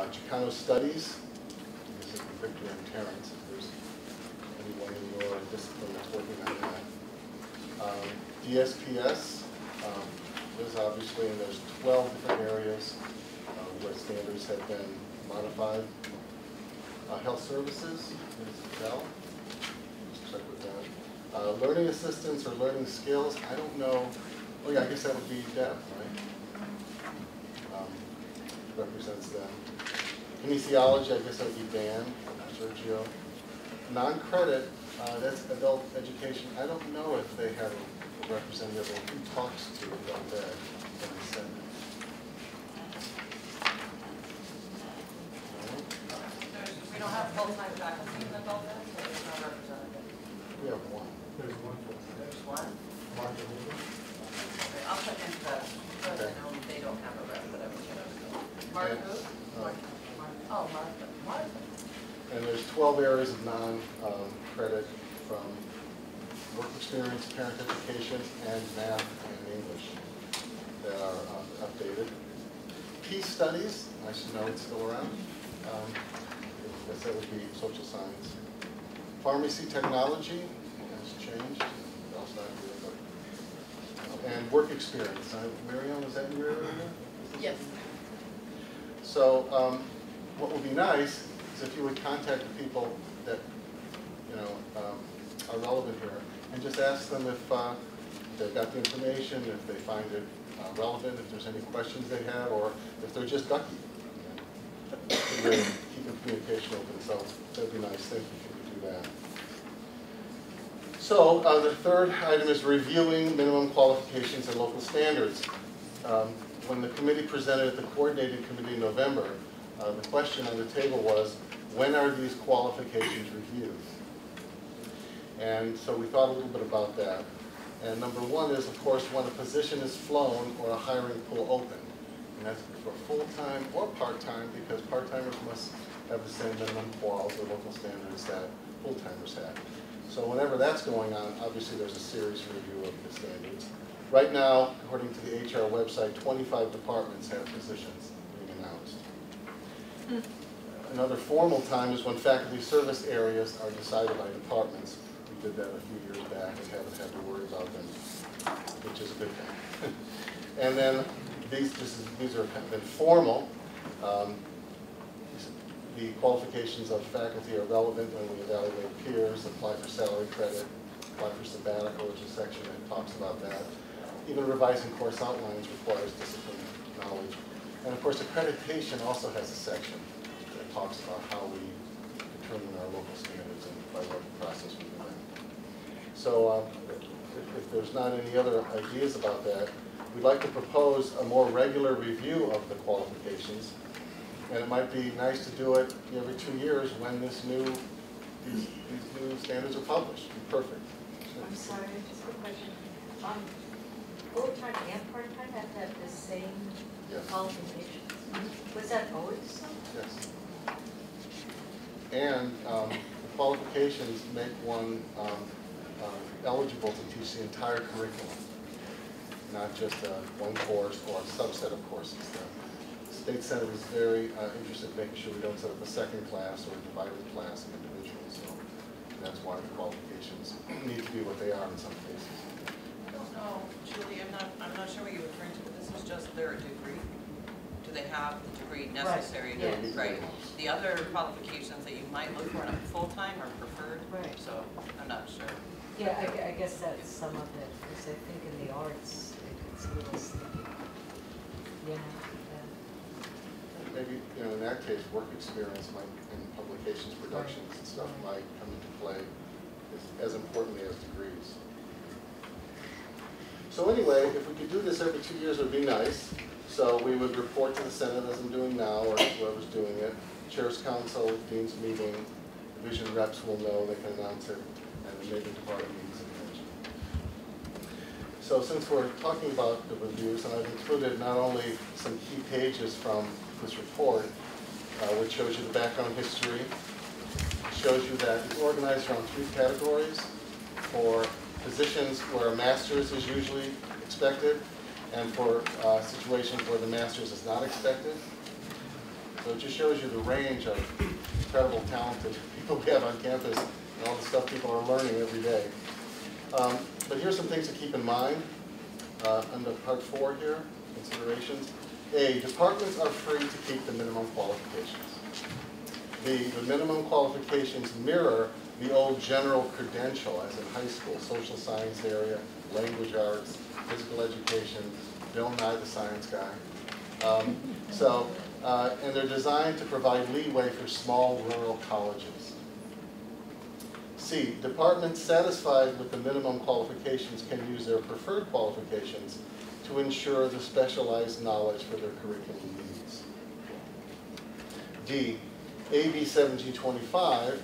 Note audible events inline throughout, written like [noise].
Uh, Chicano Studies, this is Victor and Terrence, if there's anyone in your discipline that's working on that. Um, DSPS, um, obviously, and there's 12 different areas uh, where standards have been modified. Uh, Health Services, Ms. Bell, just check with that. Uh, Learning assistance or learning skills, I don't know, oh yeah, I guess that would be Deb, right? Represents them. Kinesiology, I guess that would be Dan, Sergio. Non-credit, uh, that's adult education, I don't know if they have a representative or who talks to about that in the Senate. We don't have full-time faculty in adult ed, so there's no representative. We have one. There's one for There's one. Martha Holden. Okay, I'll put in the, but I they don't have a rep, but I will get Mark- Oh, Martha, Martha. And there's 12 areas of non-credit from work experience, parent education, and math and English that are uh, updated. Peace studies, I should know it's still around. Um, I guess that would be social science. Pharmacy technology has changed. And work experience. Uh, Mary was that your area? Yes. So um, what would be nice is if you would contact the people that, you know, um, are relevant here, and just ask them if uh, they've got the information, if they find it uh, relevant, if there's any questions they have, or if they're just ducky. Keep the communication open, so that'd be nice, thank you if you could do that. So uh, the third item is reviewing minimum qualifications and local standards. Um, When the committee presented at the coordinating committee in November, uh, the question on the table was, when are these qualifications reviewed? And so we thought a little bit about that. And number one is, of course, when a position is flown or a hiring pool open. And that's for full-time or part-time, because part-timers must have the same minimum quals or local standards that full-timers have. So whenever that's going on, obviously there's a serious review of the standards. Right now, according to the HR website, 25 departments have positions being announced. Another formal time is when faculty service areas are decided by departments. We did that a few years back and haven't had to worry about them, which is a good thing. [laughs] And then these, is, these are kind of informal. Um, The qualifications of faculty are relevant when we evaluate peers, apply for salary credit, apply for sabbatical, which is a section that talks about that. Even revising course outlines requires discipline knowledge. And of course, accreditation also has a section that talks about how we determine our local standards and by what process we do that. So um, if if there's not any other ideas about that, we'd like to propose a more regular review of the qualifications. And it might be nice to do it every two years when this new, these, these new standards are published. Perfect. I'm sorry, just a question. Um, full-time and part-time have to have the same Yes. qualifications? Was that always so? Yes. And um, the qualifications make one um, um, eligible to teach the entire curriculum, not just uh, one course or a subset of courses. The State Senate is very uh, interested in making sure we don't set up a second class or a divided class of individuals, so that's why the qualifications need to be what they are in some cases. I don't know, Julie, I'm not, I'm not sure what you're referring to, but this is just their degree. Do they have the degree necessary to, yes. right? The other qualifications that you might look for in a full-time are preferred. Right. So I'm not sure. Yeah, I, gu- I guess that's some of it, because I think in the arts, it- it's a little sticky. Yeah, yeah. Maybe, you know, in that case, work experience might, and publications, productions and stuff might come into play as- as importantly as degrees. So anyway, if we could do this every two years, it would be nice. So we would report to the Senate as I'm doing now, or whoever's doing it. Chair's Council, Dean's meeting, division reps will know, they can announce it, and maybe department meetings So since we're talking about the reviews, and I've included not only some key pages from this report, uh, which shows you the background history, shows you that it's organized around three categories. For positions where a master's is usually expected, and for uh, situations where the master's is not expected. So it just shows you the range of incredible talented people we have on campus and all the stuff people are learning every day. Um, But here's some things to keep in mind uh, under part four here, considerations. A, departments are free to keep the minimum qualifications. B, the minimum qualifications mirror the old general credential as in high school, social science area, language arts, physical education, Bill Nye the science guy. Um, So, uh, and they're designed to provide leeway for small rural colleges. C, departments satisfied with the minimum qualifications can use their preferred qualifications to ensure the specialized knowledge for their curriculum needs. D, AB 1725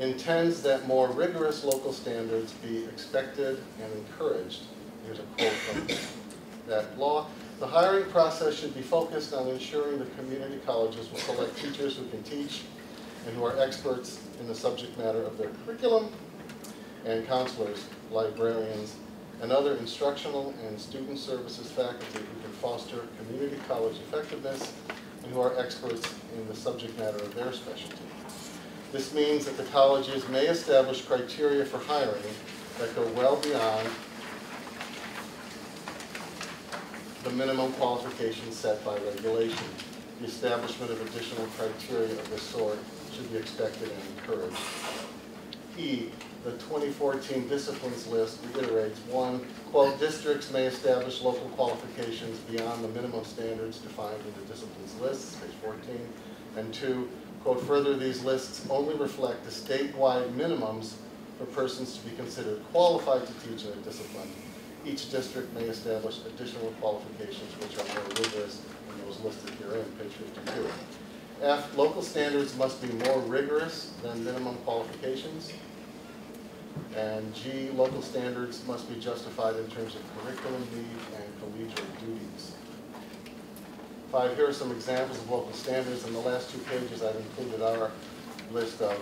intends that more rigorous local standards be expected and encouraged. Here's a quote from that law. The hiring process should be focused on ensuring the community colleges will select teachers who can teach and who are experts in the subject matter of their curriculum, and counselors, librarians, and other instructional and student services faculty who can foster community college effectiveness and who are experts in the subject matter of their specialty. This means that the colleges may establish criteria for hiring that go well beyond the minimum qualifications set by regulation. The establishment of additional criteria of this sort should be expected and encouraged. E, the 2014 disciplines list reiterates, one, quote, districts may establish local qualifications beyond the minimum standards defined in the disciplines list, page 14, and two, quote, further, these lists only reflect the statewide minimums for persons to be considered qualified to teach in a discipline. Each district may establish additional qualifications which are more rigorous than those listed herein, page 52. F, local standards must be more rigorous than minimum qualifications. And G, local standards must be justified in terms of curriculum need and collegial duties. Five, here are some examples of local standards. In the last two pages, I've included our list of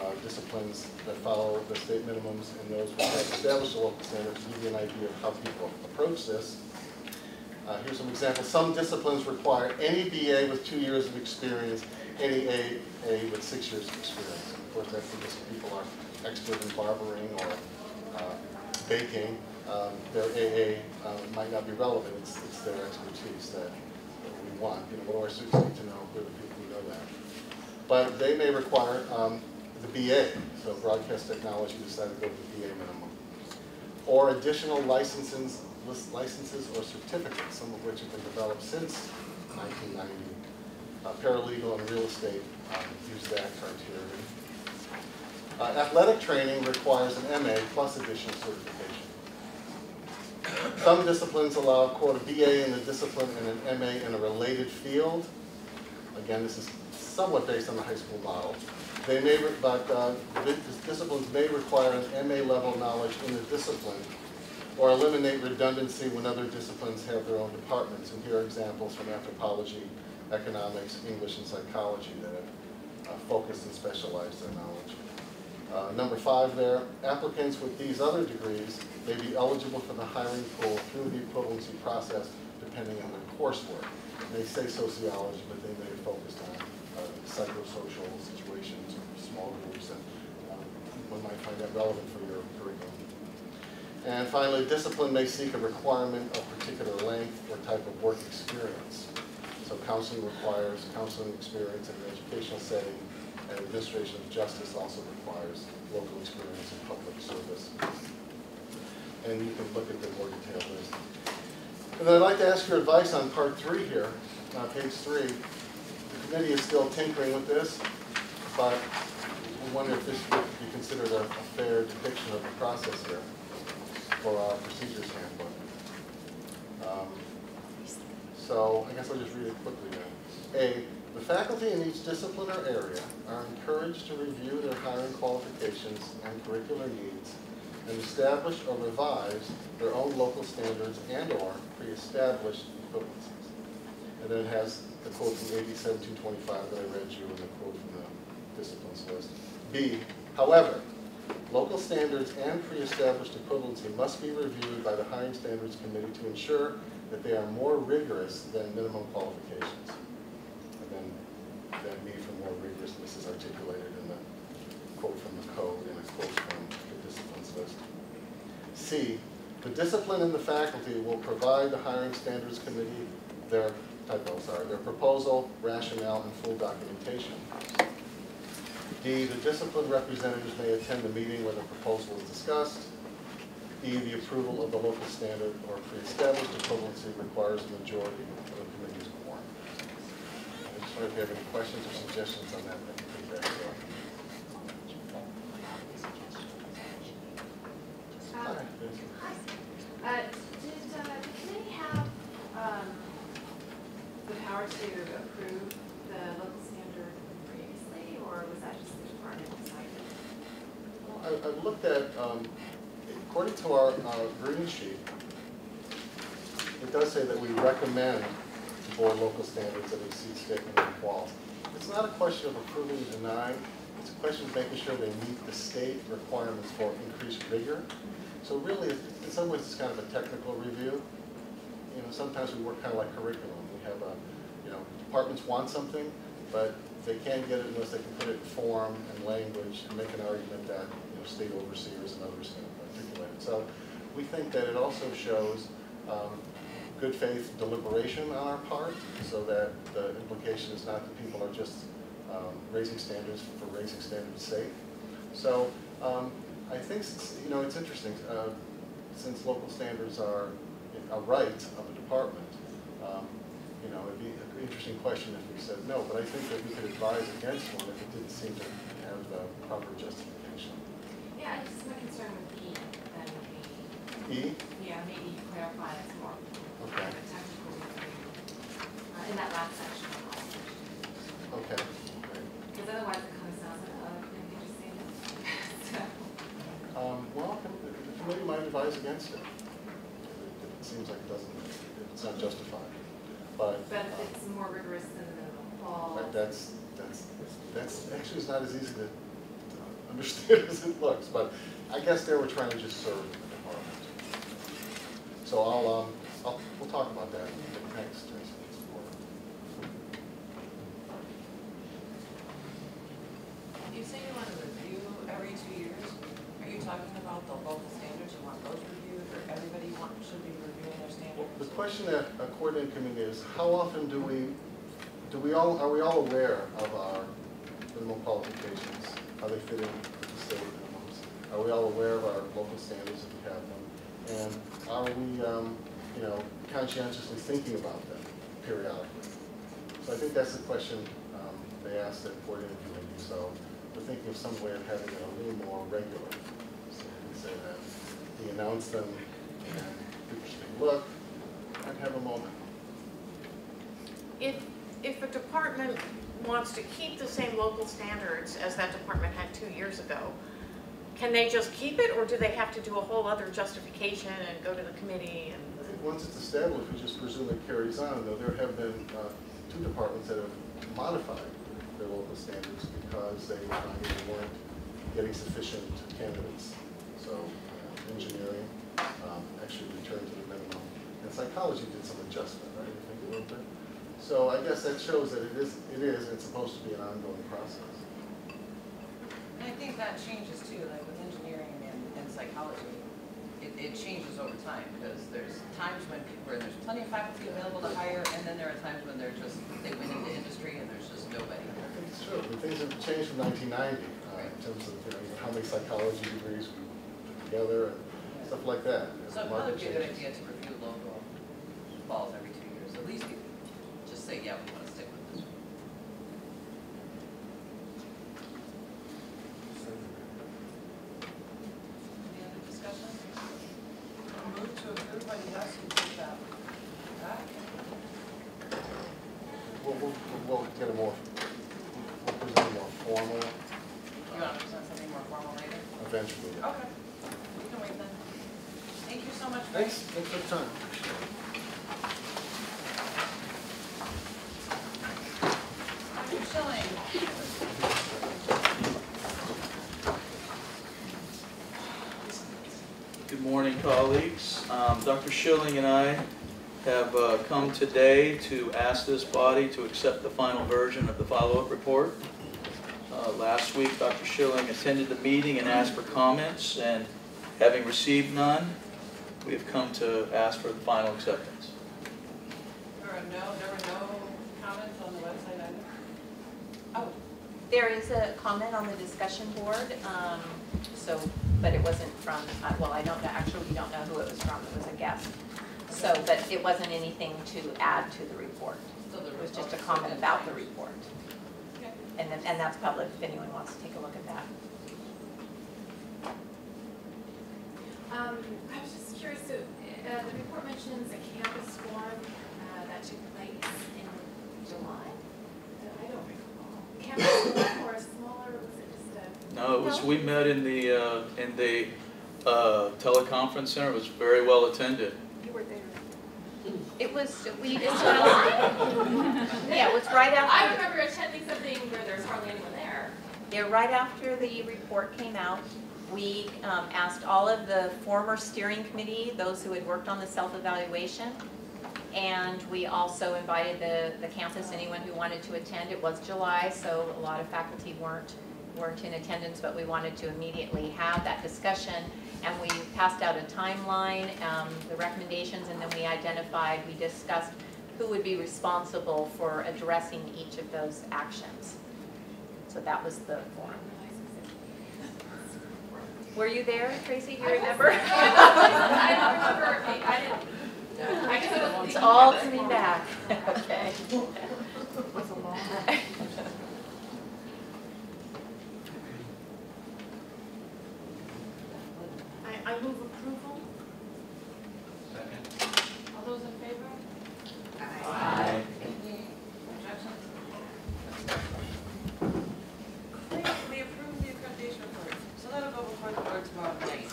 uh, disciplines that follow the state minimums and those which have established local standards, to give you an idea of how people approach this. Uh, Here's some examples. Some disciplines require any BA with two years of experience, any A, A with six years of experience. Of course, that's because people are expert in barbering or uh, baking. Um, Their AA uh, might not be relevant, it's, it's their expertise that want. You know, what do our students need to know? Who are the people who know that? But they may require um, the BA, so broadcast technology decided to go with the BA minimum. Or additional licenses, licenses or certificates, some of which have been developed since 1990. Uh, Paralegal and real estate um, use that criteria. Uh, Athletic training requires an MA plus additional certification. Some disciplines allow, quote, a BA in the discipline and an MA in a related field. Again, this is somewhat based on the high school model. They may, but uh, disciplines may require an MA level knowledge in the discipline or eliminate redundancy when other disciplines have their own departments. And here are examples from anthropology, economics, English, and psychology that have uh, focused and specialized their knowledge. Uh, Number five there, applicants with these other degrees may be eligible for the hiring pool through the equivalency process depending on their coursework. They say sociology, but they may have focused on uh, psychosocial situations or small groups, and um, one might find that relevant for your curriculum. And finally, discipline may seek a requirement of particular length or type of work experience. So counseling requires counseling experience in an educational setting, and administration of justice also requires local experience in public service. And you can look at the more detailed list. And I'd like to ask your advice on part three here, uh, page three. The committee is still tinkering with this, but we wonder if this would be considered a a fair depiction of the process here for our procedures handbook. Um, So I guess I'll just read it quickly then. A, the faculty in each discipline or area are encouraged to review their hiring qualifications and curricular needs and establish or revise their own local standards and/or pre-established equivalencies. And then it has the quote from AB 1725 that I read you and the quote from the disciplines list. B, however, local standards and pre-established equivalency must be reviewed by the hiring standards committee to ensure that they are more rigorous than minimum qualifications. That need for more rigorousness is articulated in the quote from the code and a quote from the disciplines list. C, the discipline and the faculty will provide the hiring standards committee their, typo, sorry, their proposal, rationale, and full documentation. D, the discipline representatives may attend the meeting where the proposal is discussed. E, the approval of the local standard or pre-established equivalency requires a majority of the committee's quorum. Wonder if you have any questions or suggestions on that, then please ask. Hi, Um, Uh, did, uh, the committee have, um, the power to approve the local standard previously, or was that just the department decided? Well, I, looked at, um, according to our, green sheet, it does say that we recommend board local standards that exceed state minimum quality. It's not a question of approving or denying, it's a question of making sure they meet the state requirements for increased rigor. So really, in some ways, it's kind of a technical review. You know, sometimes we work kind of like curriculum. We have a, you know, departments want something, but they can't get it unless they can put it in form and language and make an argument that, you know, state overseers and others can articulate it. So we think that it also shows um, good faith deliberation on our part, so that the implication is not that people are just um, raising standards for raising standards' sake. So um, I think, you know, it's interesting, uh, since local standards are a right of a department, um, you know, it'd be an interesting question if we said no, but I think that we could advise against one if it didn't seem to have the proper justification. Yeah, I just my concern with E, then E, maybe, yeah, maybe clarify it more, Okay. like a technical review, uh, in that last section of last section. okay, great. Because otherwise it of sounds like, oh, [laughs] can we just say that? So, Um, well, the the committee might advise against it. If it seems like it doesn't, if it's not justified, but. But if it's more rigorous than the qual. But that's, that's, that's, actually it's not as easy to uh, [laughs] understand as it looks, but I guess they were trying to just serve the department. So I'll, um, I'll, we'll talk about that next. You say you want to review every two years. Are you talking about the local standards? You want those reviewed, or everybody want, should be reviewing their Well. The question that a coordinating committee is, how often do we, do we all, are we all aware of our minimum qualifications? How they fit in with the state minimums? Are we all aware of our local standards if we have them? And are we, um, you know, conscientiously thinking about them periodically? So I think that's the question um, they asked at coordinating committee. So we're thinking of some way of having it a little more regular. So we say that we announce them and people should look and have a moment. If, if a department wants to keep the same local standards as that department had two years ago, can they just keep it, or do they have to do a whole other justification and go to the committee and? Once it's established, we just presume it carries on, though there have been uh, two departments that have modified their local standards because they they weren't getting sufficient candidates. So uh, engineering um, actually returned to the minimum, and psychology did some adjustment, right? I think a little bit. So I guess that shows that it is, it is, it's supposed to be an ongoing process. And I think that changes too, like with engineering and, and psychology. It, changes over time, because there's times when, people- where there's plenty of faculty available to hire, and then there are times when they're just, they went into industry and there's just nobody. I think it's true. Mean, things have changed from 1990 uh, in terms of, you know, how many psychology degrees we put together and stuff like that. So it would be a good idea to review local laws every two years, at least just say, yeah, we want to stick with this one. Any other discussion? Move to approve by yes, you take that back. We'll, we'll, we'll get a more, we'll present a more formal You want to present something more formal later? eventually. Okay, we can wait then. Thank you so much, Greg. Thanks, thanks for the time. Good morning, colleagues. Um, Dr. Schilling and I have uh, come today to ask this body to accept the final version of the follow-up report. Uh, Last week, Dr. Schilling attended the meeting and asked for comments, and having received none, we have come to ask for the final acceptance. There were no, there were no comments on the website either? Oh, There is a comment on the discussion board, um, so, but it wasn't from, uh, well, I don't know, actually, we don't know who it was from, it was a guest. So, but it wasn't anything to add to the report. so there It was just a comment about the report. Okay. And then, and that's public if anyone wants to take a look at that. Um, I was just curious, so, uh, the report mentions a campus forum, uh, that took place in July? Uh, I don't recall. Campus forum or a smaller, was it just a? No, it was, No. we met in the, uh, in the uh, teleconference center, it was very well attended. You were there. It was, we, it was, yeah, it was right after. I remember attending something where there's hardly anyone there. yeah, right after the report came out. We um, asked all of the former steering committee, those who had worked on the self-evaluation, And we also invited the, the campus, anyone who wanted to attend. It was July, so a lot of faculty weren't, weren't in attendance, but we wanted to immediately have that discussion. And we passed out a timeline, um, the recommendations, and then we identified, we discussed who would be responsible for addressing each of those actions. So that was the forum. Were you there, Tracy, do you remember? [laughs] I don't remember, I didn't, I guess I wasn't It's thinking all about [laughs] [laughs] it. coming back, okay. I, I move approval. All those in favor? Aye. Any objections? Great, we approve the accreditation report, so that'll go before the board tomorrow night.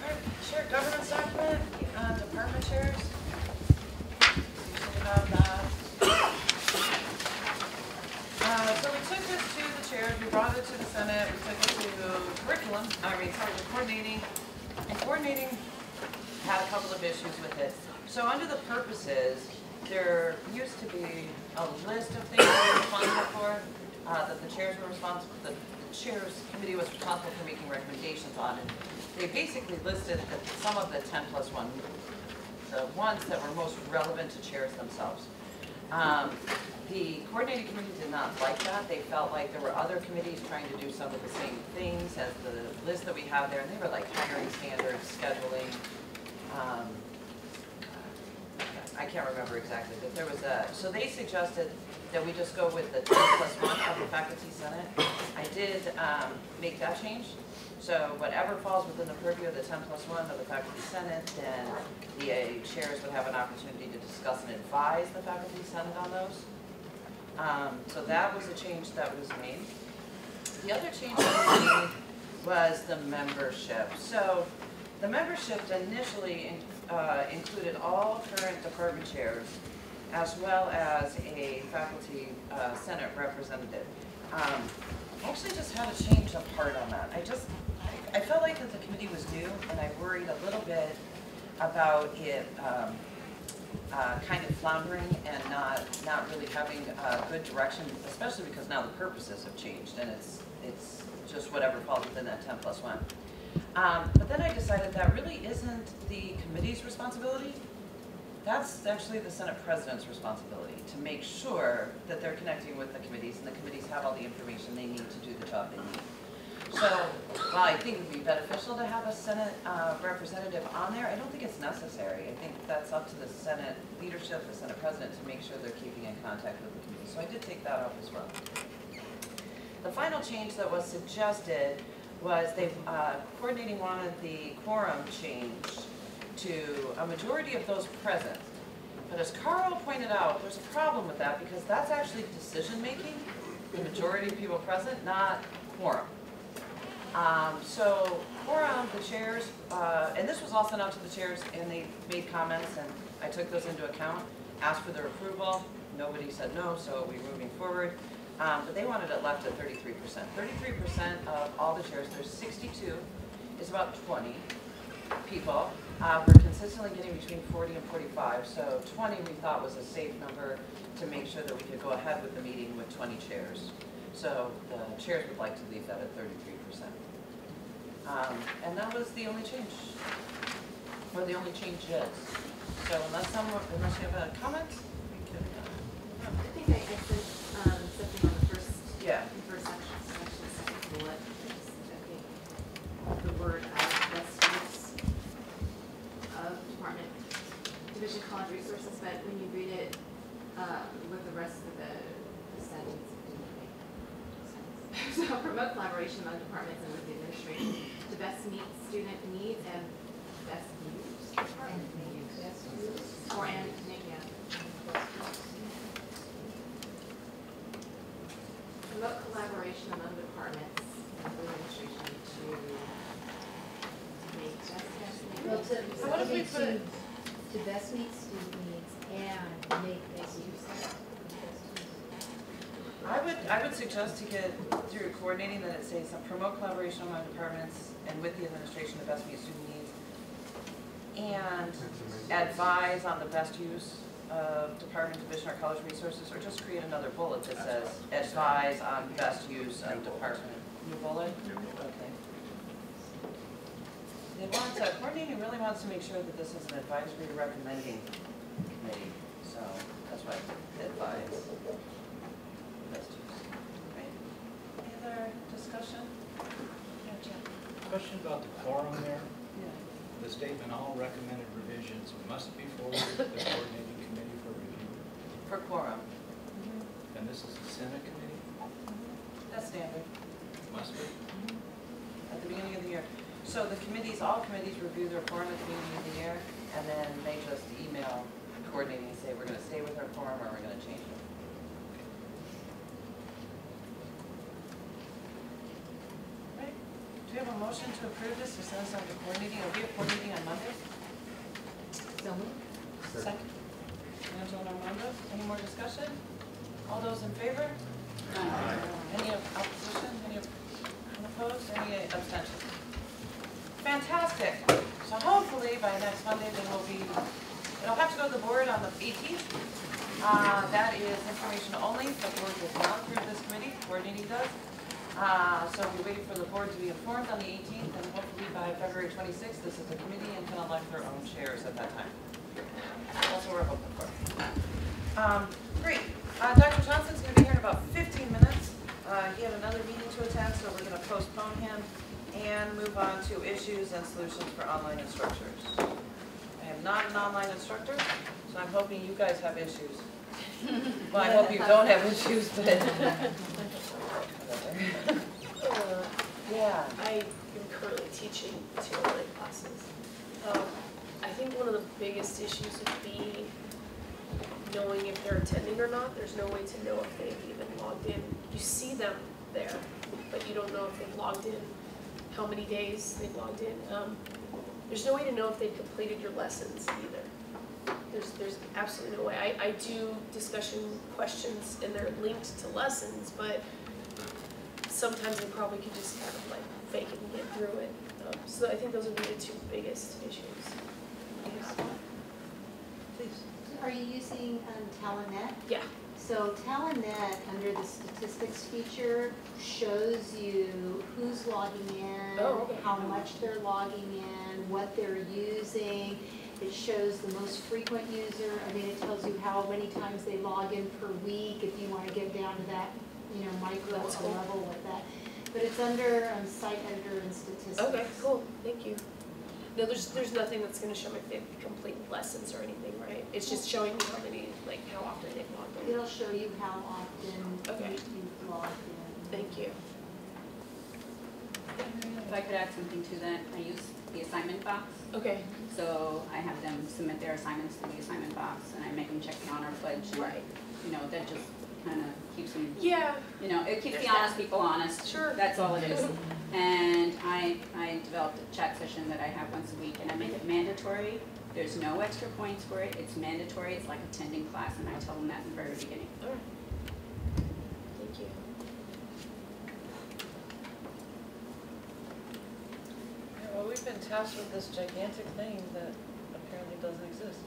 Alright, shared governance document, uh, department chairs. You should have that. Uh, so we took this to the chairs, we brought it to the Senate, we took it to curriculum, I mean, sorry, to coordinating. And coordinating had a couple of issues with it. So under the purposes, there used to be a list of things we were responsible for, uh, that the chairs were responsible, the chairs committee was responsible for making recommendations on. And they basically listed the- some the ten plus one, the ones that were most relevant to chairs themselves. Um, The coordinating committee did not like that. They felt like there were other committees trying to do some of the same things as the list that we have there. And they were like hiring standards, scheduling, um, I can't remember exactly, but there was a, so they suggested that we just go with the ten plus one of the faculty senate. I did, um, make that change. So whatever falls within the purview of the ten plus one of the faculty senate, then the chairs would have an opportunity to discuss and advise the faculty senate on those. Um, so that was a change that was made. The other change that was made was the membership. So the membership initially in- uh, included all current department chairs as well as a faculty uh, senate representative. Um, I Actually just had a change of part on that. I just, I felt like that the committee was new and I worried a little bit about it um, uh, kind of floundering and not, not really having uh, good direction, especially because now the purposes have changed and it's, it's just whatever falls within that ten plus one. Um, But then I decided that really isn't the committee's responsibility. That's actually the Senate President's responsibility, to make sure that they're connecting with the committees and the committees have all the information they need to do the job they need. So, while I think it would be beneficial to have a Senate uh, representative on there, I don't think it's necessary. I think that's up to the Senate leadership, the Senate President, to make sure they're keeping in contact with the committee. So I did take that off as well. The final change that was suggested was they, uh, coordinating wanted the quorum changed to a majority of those present. But as Carl pointed out, there's a problem with that because that's actually decision-making, the majority of people present, not quorum. Um, so quorum, the chairs, uh, and this was all sent out to the chairs and they made comments and I took those into account, asked for their approval, nobody said no, so we're moving forward. Um, but they wanted it left at thirty-three percent. Thirty-three percent of all the chairs, there's sixty-two, is about twenty people. Uh, we're consistently getting between forty and forty-five, so twenty we thought was a safe number to make sure that we could go ahead with the meeting with twenty chairs. So the chairs would like to leave that at thirty-three percent. Um, and that was the only change, or the only change is. So unless someone, unless you have a comment, we can, uh, I think I I said, um, something on the first, yeah. the first section, section second bullet, just checking the word of best use of department, division college resources, but when you read it, um, with the rest of the the sentence, it didn't make sense. [laughs] So promote collaboration among departments and with the administration to best meet student needs and best use department needs. Or and, yeah. Promote collaboration among departments and the administration to make best Well, use. to, What if we put- to best meet student needs and make best use of it. I would, I would suggest to get through coordinating that it says promote collaboration among departments and with the administration to best meet student needs. And advise on the best use of department, division, or college resources, or just create another bullet that says advise on best use of department. New bullet? Okay. They want to, coordinating really wants to make sure that this is an advisory recommending committee, so that's why advise. Best use. Right. Any other discussion? Yeah, Jim? Question about the quorum there. Yeah. The statement, all recommended revisions must be forwarded to the coordinating committee for review. For quorum. Mm-hmm. And this is the Senate committee, mm-hmm. That's standard, must be? Mm-hmm. at the beginning of the year. So the committees, all committees review their quorum at the beginning of the year, and then they just email coordinating and say, we're gonna stay with our quorum or we're gonna change it. Right, do we have a motion to approve this or send us on to coordinating, are we coordinating on Monday? So moved. Second. Angela Armando, any more discussion? All those in favor? Any opposition, any opposed, any abstentions? Fantastic. So hopefully by next Monday, there will be, it'll have to go to the board on the 18th. Uh, That is information only, the board does not approve this committee, coordinating does. Uh, So we wait for the board to be informed on the 18th, and hopefully by February 26th, this is the committee and can elect their own chairs at that time. That's what we're hoping for. Um, Great. Uh, Dr. Johnson's going to be here in about 15 minutes. Uh, He had another meeting to attend, so we're going to postpone him and move on to issues and solutions for online instructors. I am not an online instructor, so I'm hoping you guys have issues. Well, I hope you don't have issues, but. Uh, Yeah. I am currently teaching two online classes. Um, I think one of the biggest issues would be knowing if they're attending or not. There's no way to know if they've even logged in. You see them there, but you don't know if they've logged in, how many days they've logged in. Um, There's no way to know if they've completed your lessons either. There's, there's absolutely no way. I, I do discussion questions and they're linked to lessons, but sometimes they probably could just kind of like fake it and get through it. Um, so I think those would be the two biggest issues. Please. Are you using um, Talon Net? Yeah. So Talon Net, under the statistics feature, shows you who's logging in, Oh, okay. how much they're logging in, what they're using. It shows the most frequent user, I mean, it tells you how many times they log in per week, if you want to get down to that, you know, micro That's cool. level with that. But it's under um, site editor and statistics. Okay, cool, thank you. No, there's, there's nothing that's gonna show me if they've completed lessons or anything, right? It's just showing me how many, like, how often they've logged in. It'll show you how often Okay. you- you've logged in. Thank you. If I could add something to that, I use the assignment box. Okay, So I have them submit their assignments to the assignment box and I make them check the honor pledge. right. You know, that just kind of keeps them, Yeah, you know, it keeps There's the honest that. people honest. Sure. That's all it is. [laughs] And I, I developed a chat session that I have once a week and I make it mandatory. There's no extra points for it. It's mandatory. It's like attending class and I tell them that in the very beginning. alright. Thank you. Yeah, Well, we've been tasked with this gigantic thing that apparently doesn't exist.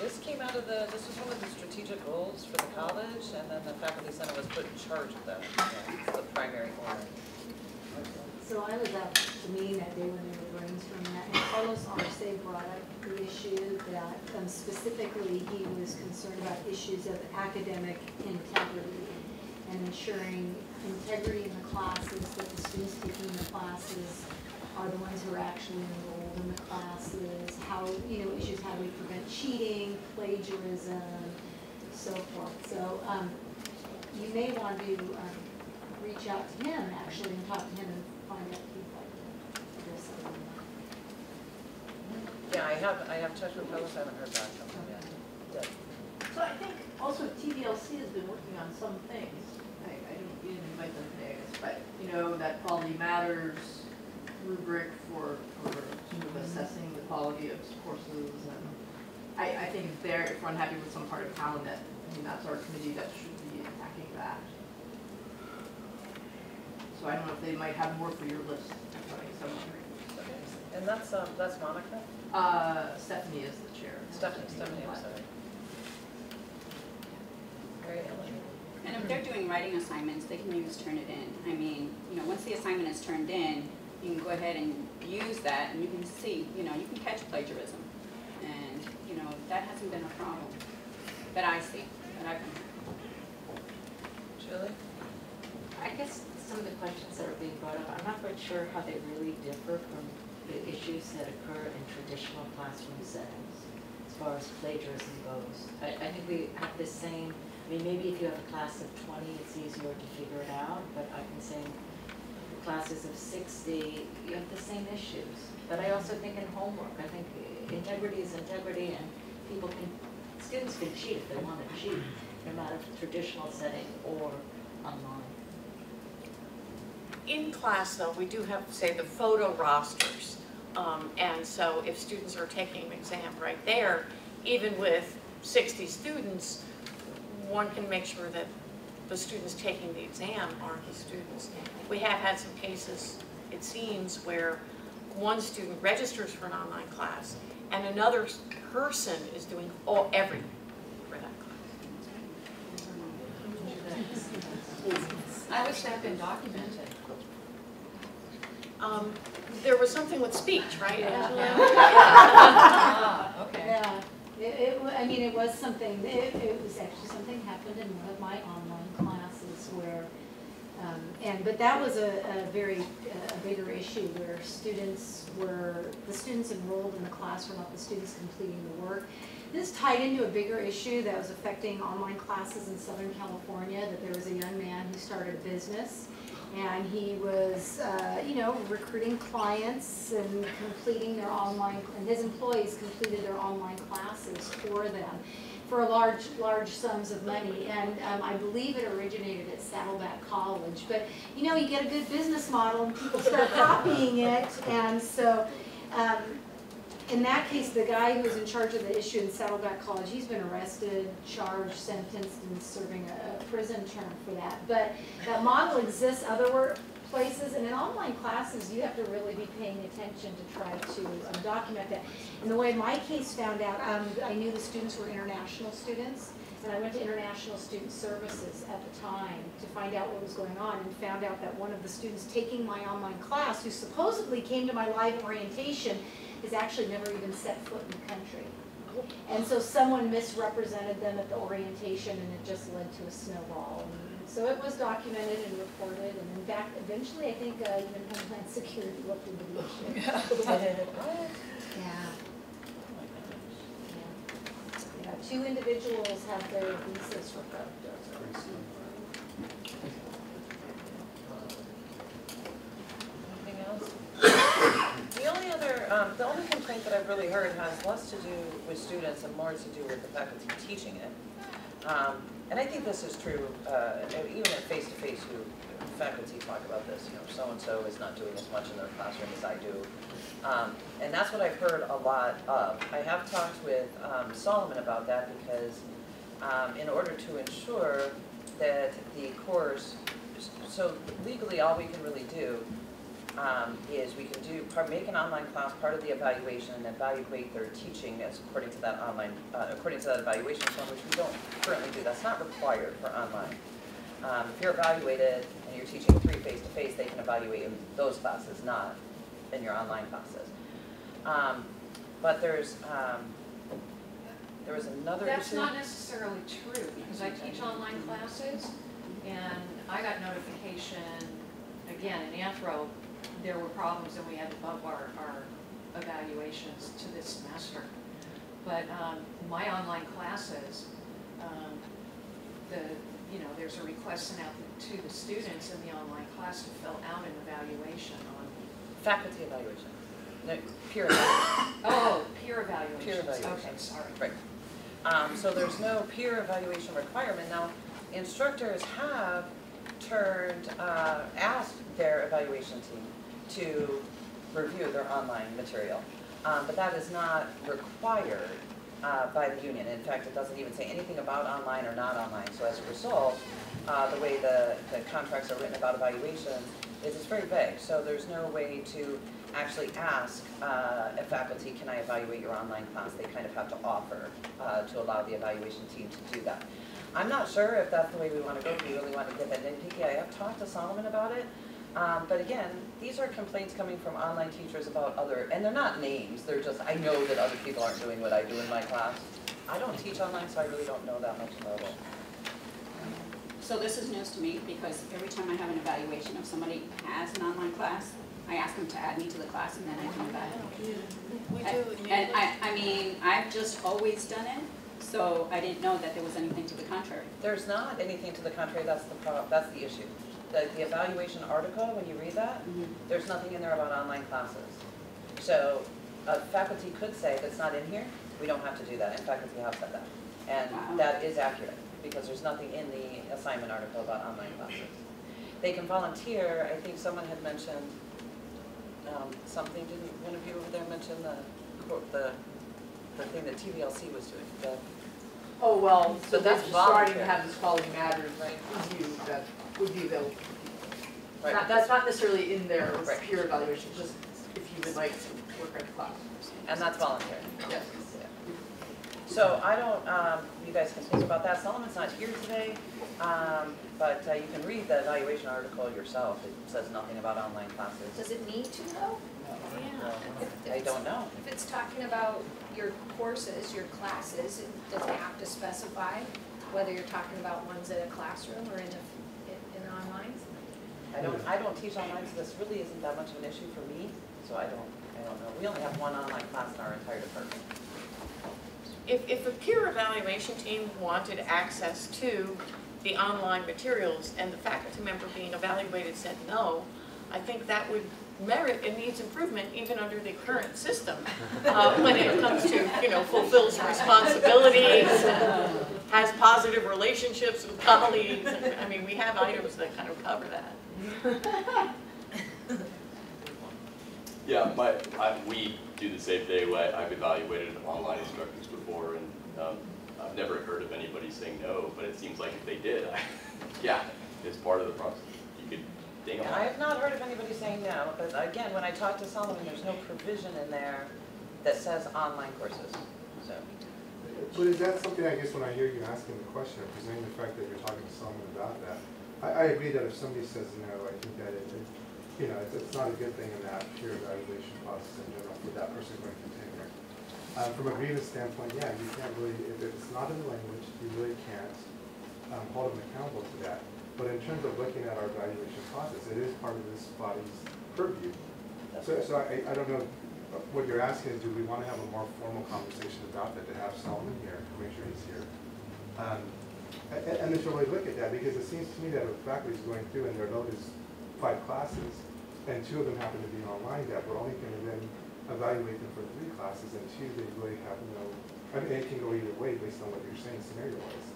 This? Came out of the, this was one of the strategic goals for the college, and then the faculty senate was put in charge of that, It's the primary owner. So I was at the meeting that day when they were brainstorming that, and Carlos Arce brought up the issue that um, specifically he was concerned about issues of academic integrity and ensuring integrity in the classes, that the students taking the classes are the ones who are actually enrolled in the classes, how, you know, issues, how do we prevent cheating, plagiarism, so forth. So, um, you may want to, um, reach out to him actually and talk to him and find out feedback. I guess I don't know. Yeah, I have, I have touched with Carlos, I haven't heard back from him yet. Deb? So I think also TVLC has been working on some things. I, I didn't, you didn't invite them today, but, you know, that quality matters rubric for, for sort of assessing the quality of courses and I, I think if they're, if we're unhappy with some part of Callan, that, I mean, that's our committee that should be attacking that. So I don't know if they might have more for your list, I guess I'm wondering. And that's, um, that's Monica? Uh, Stephanie is the chair. Stephanie, Stephanie, I'm sorry. Mary Ellen. And if they're doing writing assignments, they can use Turnitin. I mean, you know, once the assignment is turned in, you can go ahead and use that and you can see, you know, you can catch plagiarism. And, you know, that hasn't been a problem that I see, that I've been. Julie? I guess some of the questions that are being brought up, I'm not quite sure how they really differ from the issues that occur in traditional classroom settings as far as plagiarism goes. I, I think we have the same, I mean, maybe if you have a class of twenty, it's easier to figure it out, but I can say classes of sixty, you have the same issues. But I also think in homework, I think integrity is integrity and people can, students can cheat if they want to cheat, no matter traditional setting or online. In class, though, we do have, say, the photo rosters. Um, And so if students are taking an exam right there, even with 60 students, one can make sure that the students taking the exam aren't the students. We have had some cases, it seems, where one student registers for an online class and another person is doing all, everything for that class. I wish that had been documented. Um, There was something with speech, right, Angela? [laughs] Ah, okay. Yeah, it, it, I mean, it was something, it, it was actually something happened in one of my online classes where, um, and, but that was a, a very, a bigger issue where students were, the students enrolled in the class were not the students completing the work. This tied into a bigger issue that was affecting online classes in Southern California, that there was a young man who started a business and he was, uh, you know, recruiting clients and completing their online, and his employees completed their online classes for them for large, large sums of money. And um, I believe it originated at Saddleback College. But, you know, you get a good business model and people start [laughs] copying it. And so, um, in that case, the guy who was in charge of the issue in Saddleback College, he's been arrested, charged, sentenced, and serving a prison term for that. But that model exists other places, and in online classes, you have to really be paying attention to try to um, document that. And the way my case found out, um, I knew the students were international students, and I went to International Student Services at the time to find out what was going on, and found out that one of the students taking my online class, who supposedly came to my live orientation, has actually never even set foot in the country. And so someone misrepresented them at the orientation and it just led to a snowball. And So it was documented and reported and in fact, eventually I think uh, even Homeland Security looked into the issue. [laughs] Yeah. [laughs] Yeah. Yeah, two individuals have their visas revoked. Anything else? The only other, um, the only complaint that I've really heard has less to do with students and more to do with the faculty teaching it. Um, and I think this is true, uh, even at face-to-face, who faculty talk about this, you know, so-and-so is not doing as much in their classroom as I do. Um, and that's what I've heard a lot of. I have talked with, um, Solomon about that because, um, in order to ensure that the course, so legally, all we can really do um, is we can do, part, make an online class part of the evaluation and evaluate their teaching as according to that online, uh, according to that evaluation form, which we don't currently do. That's not required for online. Um, if you're evaluated and you're teaching three face-to-face, they can evaluate in those classes, not in your online classes. Um, but there's, um, there was another issue. That's not necessarily true, because I teach online classes, and I got notification, again, in Anthro, there were problems and we had to bump our, our evaluations to this semester. But, um, my online classes, um, the, you know, there's a request sent out to the students in the online class to fill out an evaluation on, Faculty evaluation, no, peer [coughs] evaluation. oh, peer evaluations. Peer evaluation. Okay, sorry. Right. Um, so there's no peer evaluation requirement. Now, instructors have turned, uh, asked their evaluation team to review their online material. Um, but that is not required, uh, by the union. In fact, it doesn't even say anything about online or not online. So as a result, uh, the way the, the contracts are written about evaluation is it's very vague. So there's no way to actually ask uh, a faculty, can I evaluate your online class? They kind of have to offer uh, to allow the evaluation team to do that. I'm not sure if that's the way we want to go, if we really want to get that nitpicky. I have talked to Solomon about it. Um, But again, these are complaints coming from online teachers about other, and they're not names, they're just, I know that other people aren't doing what I do in my class. I don't teach online, so I really don't know that much about it. So this is news to me because every time I have an evaluation, if somebody has an online class, I ask them to add me to the class and then I can evaluate. We do. And and I, I mean, I've just always done it, so I didn't know that there was anything to the contrary. There's not anything to the contrary, that's the prob, that's the issue. The, the evaluation article, when you read that, there's nothing in there about online classes. So, a faculty could say, that's not in here, we don't have to do that, and faculty have said that. Wow. And that is accurate, because there's nothing in the assignment article about online classes. They can volunteer, I think someone had mentioned, um, something, didn't one of you over there mention the, the, the thing that TVLC was doing, the, Oh, well, So so that's starting to have this quality matters Right. review that would be available. right, Not, that's not necessarily in their Right. peer evaluation, just if you would like to work on a class. and that's voluntary. Yes. So I don't, um, you guys can think about that. Solomon's not here today, um, but uh, you can read the evaluation article yourself. It says nothing about online classes. Does it need to though? Well, I don't know. If it's talking about your courses, your classes, it does it have to specify whether you're talking about ones in a classroom or in a, in, in online? I don't, I don't teach online, so this really isn't that much of an issue for me, so I don't, I don't know. We only have one online class in our entire department. If, if a peer evaluation team wanted access to the online materials and the faculty member being evaluated said no, I think that would merit and needs improvement even under the current system. uh, When it comes to, you know, fulfills responsibilities, has positive relationships with colleagues. I mean, we have items that kind of cover that. Yeah, my, I, we do the same thing, I, I've evaluated online instructors before, and, um, I've never heard of anybody saying no, but it seems like if they did, I, [laughs] yeah, it's part of the process, you could ding them. I have not heard of anybody saying no, but again, when I talked to Solomon, there's no provision in there that says online courses, so. But is that something, I guess, when I hear you asking the question, I'm presenting the fact that you're talking to someone about that, I, I agree that if somebody says no, I think that it, it- you know, it's, it's not a good thing in that peer evaluation process in general for that person going to continue. Uh, from a grievance standpoint, yeah, you can't really, if it's not in the language, you really can't, um, hold them accountable to that. But in terms of looking at our evaluation process, it is part of this body's purview. So, so I, I don't know, what you're asking is, do we want to have a more formal conversation about that, to have Solomon here, to make sure he's here? Um, a- a- And, then to really look at that, because it seems to me that if is going through and load is five classes, and two of them happen to be online, that we're only going to then evaluate them for three classes, and two, they really have no, I mean, it can go either way based on what you're saying scenario-wise.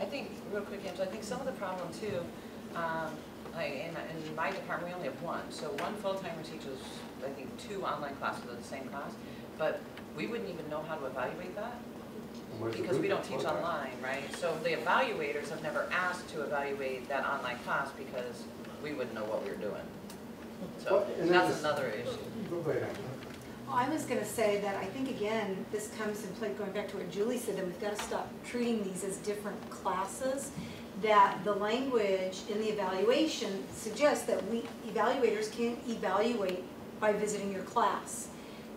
I think, real quick, Angela, I think some of the problem too, um, I, in, in my department, we only have one. So one full-timer teaches, I think, two online classes of the same class, but we wouldn't even know how to evaluate that And because we don't teach for online, right? So the evaluators have never asked to evaluate that online class because we wouldn't know what we were doing. So Well, and then that's just- another issue. Go ahead, Angela. Well, I was gonna say that I think again, this comes in play, going back to what Julie said, that we've gotta stop treating these as different classes. That the language in the evaluation suggests that we, evaluators can't evaluate by visiting your class.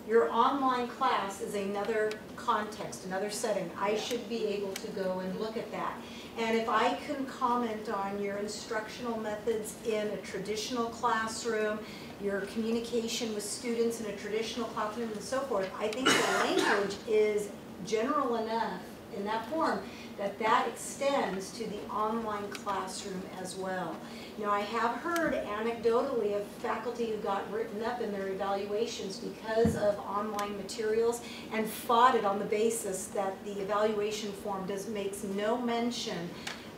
Your online class is another context, another setting. I should be able to go and look at that. And if I can comment on your instructional methods in a traditional classroom, your communication with students in a traditional classroom and so forth, I think the language is general enough in that form that that extends to the online classroom as well. Now, I have heard anecdotally of faculty who got written up in their evaluations because of online materials and fought it on the basis that the evaluation form does, makes no mention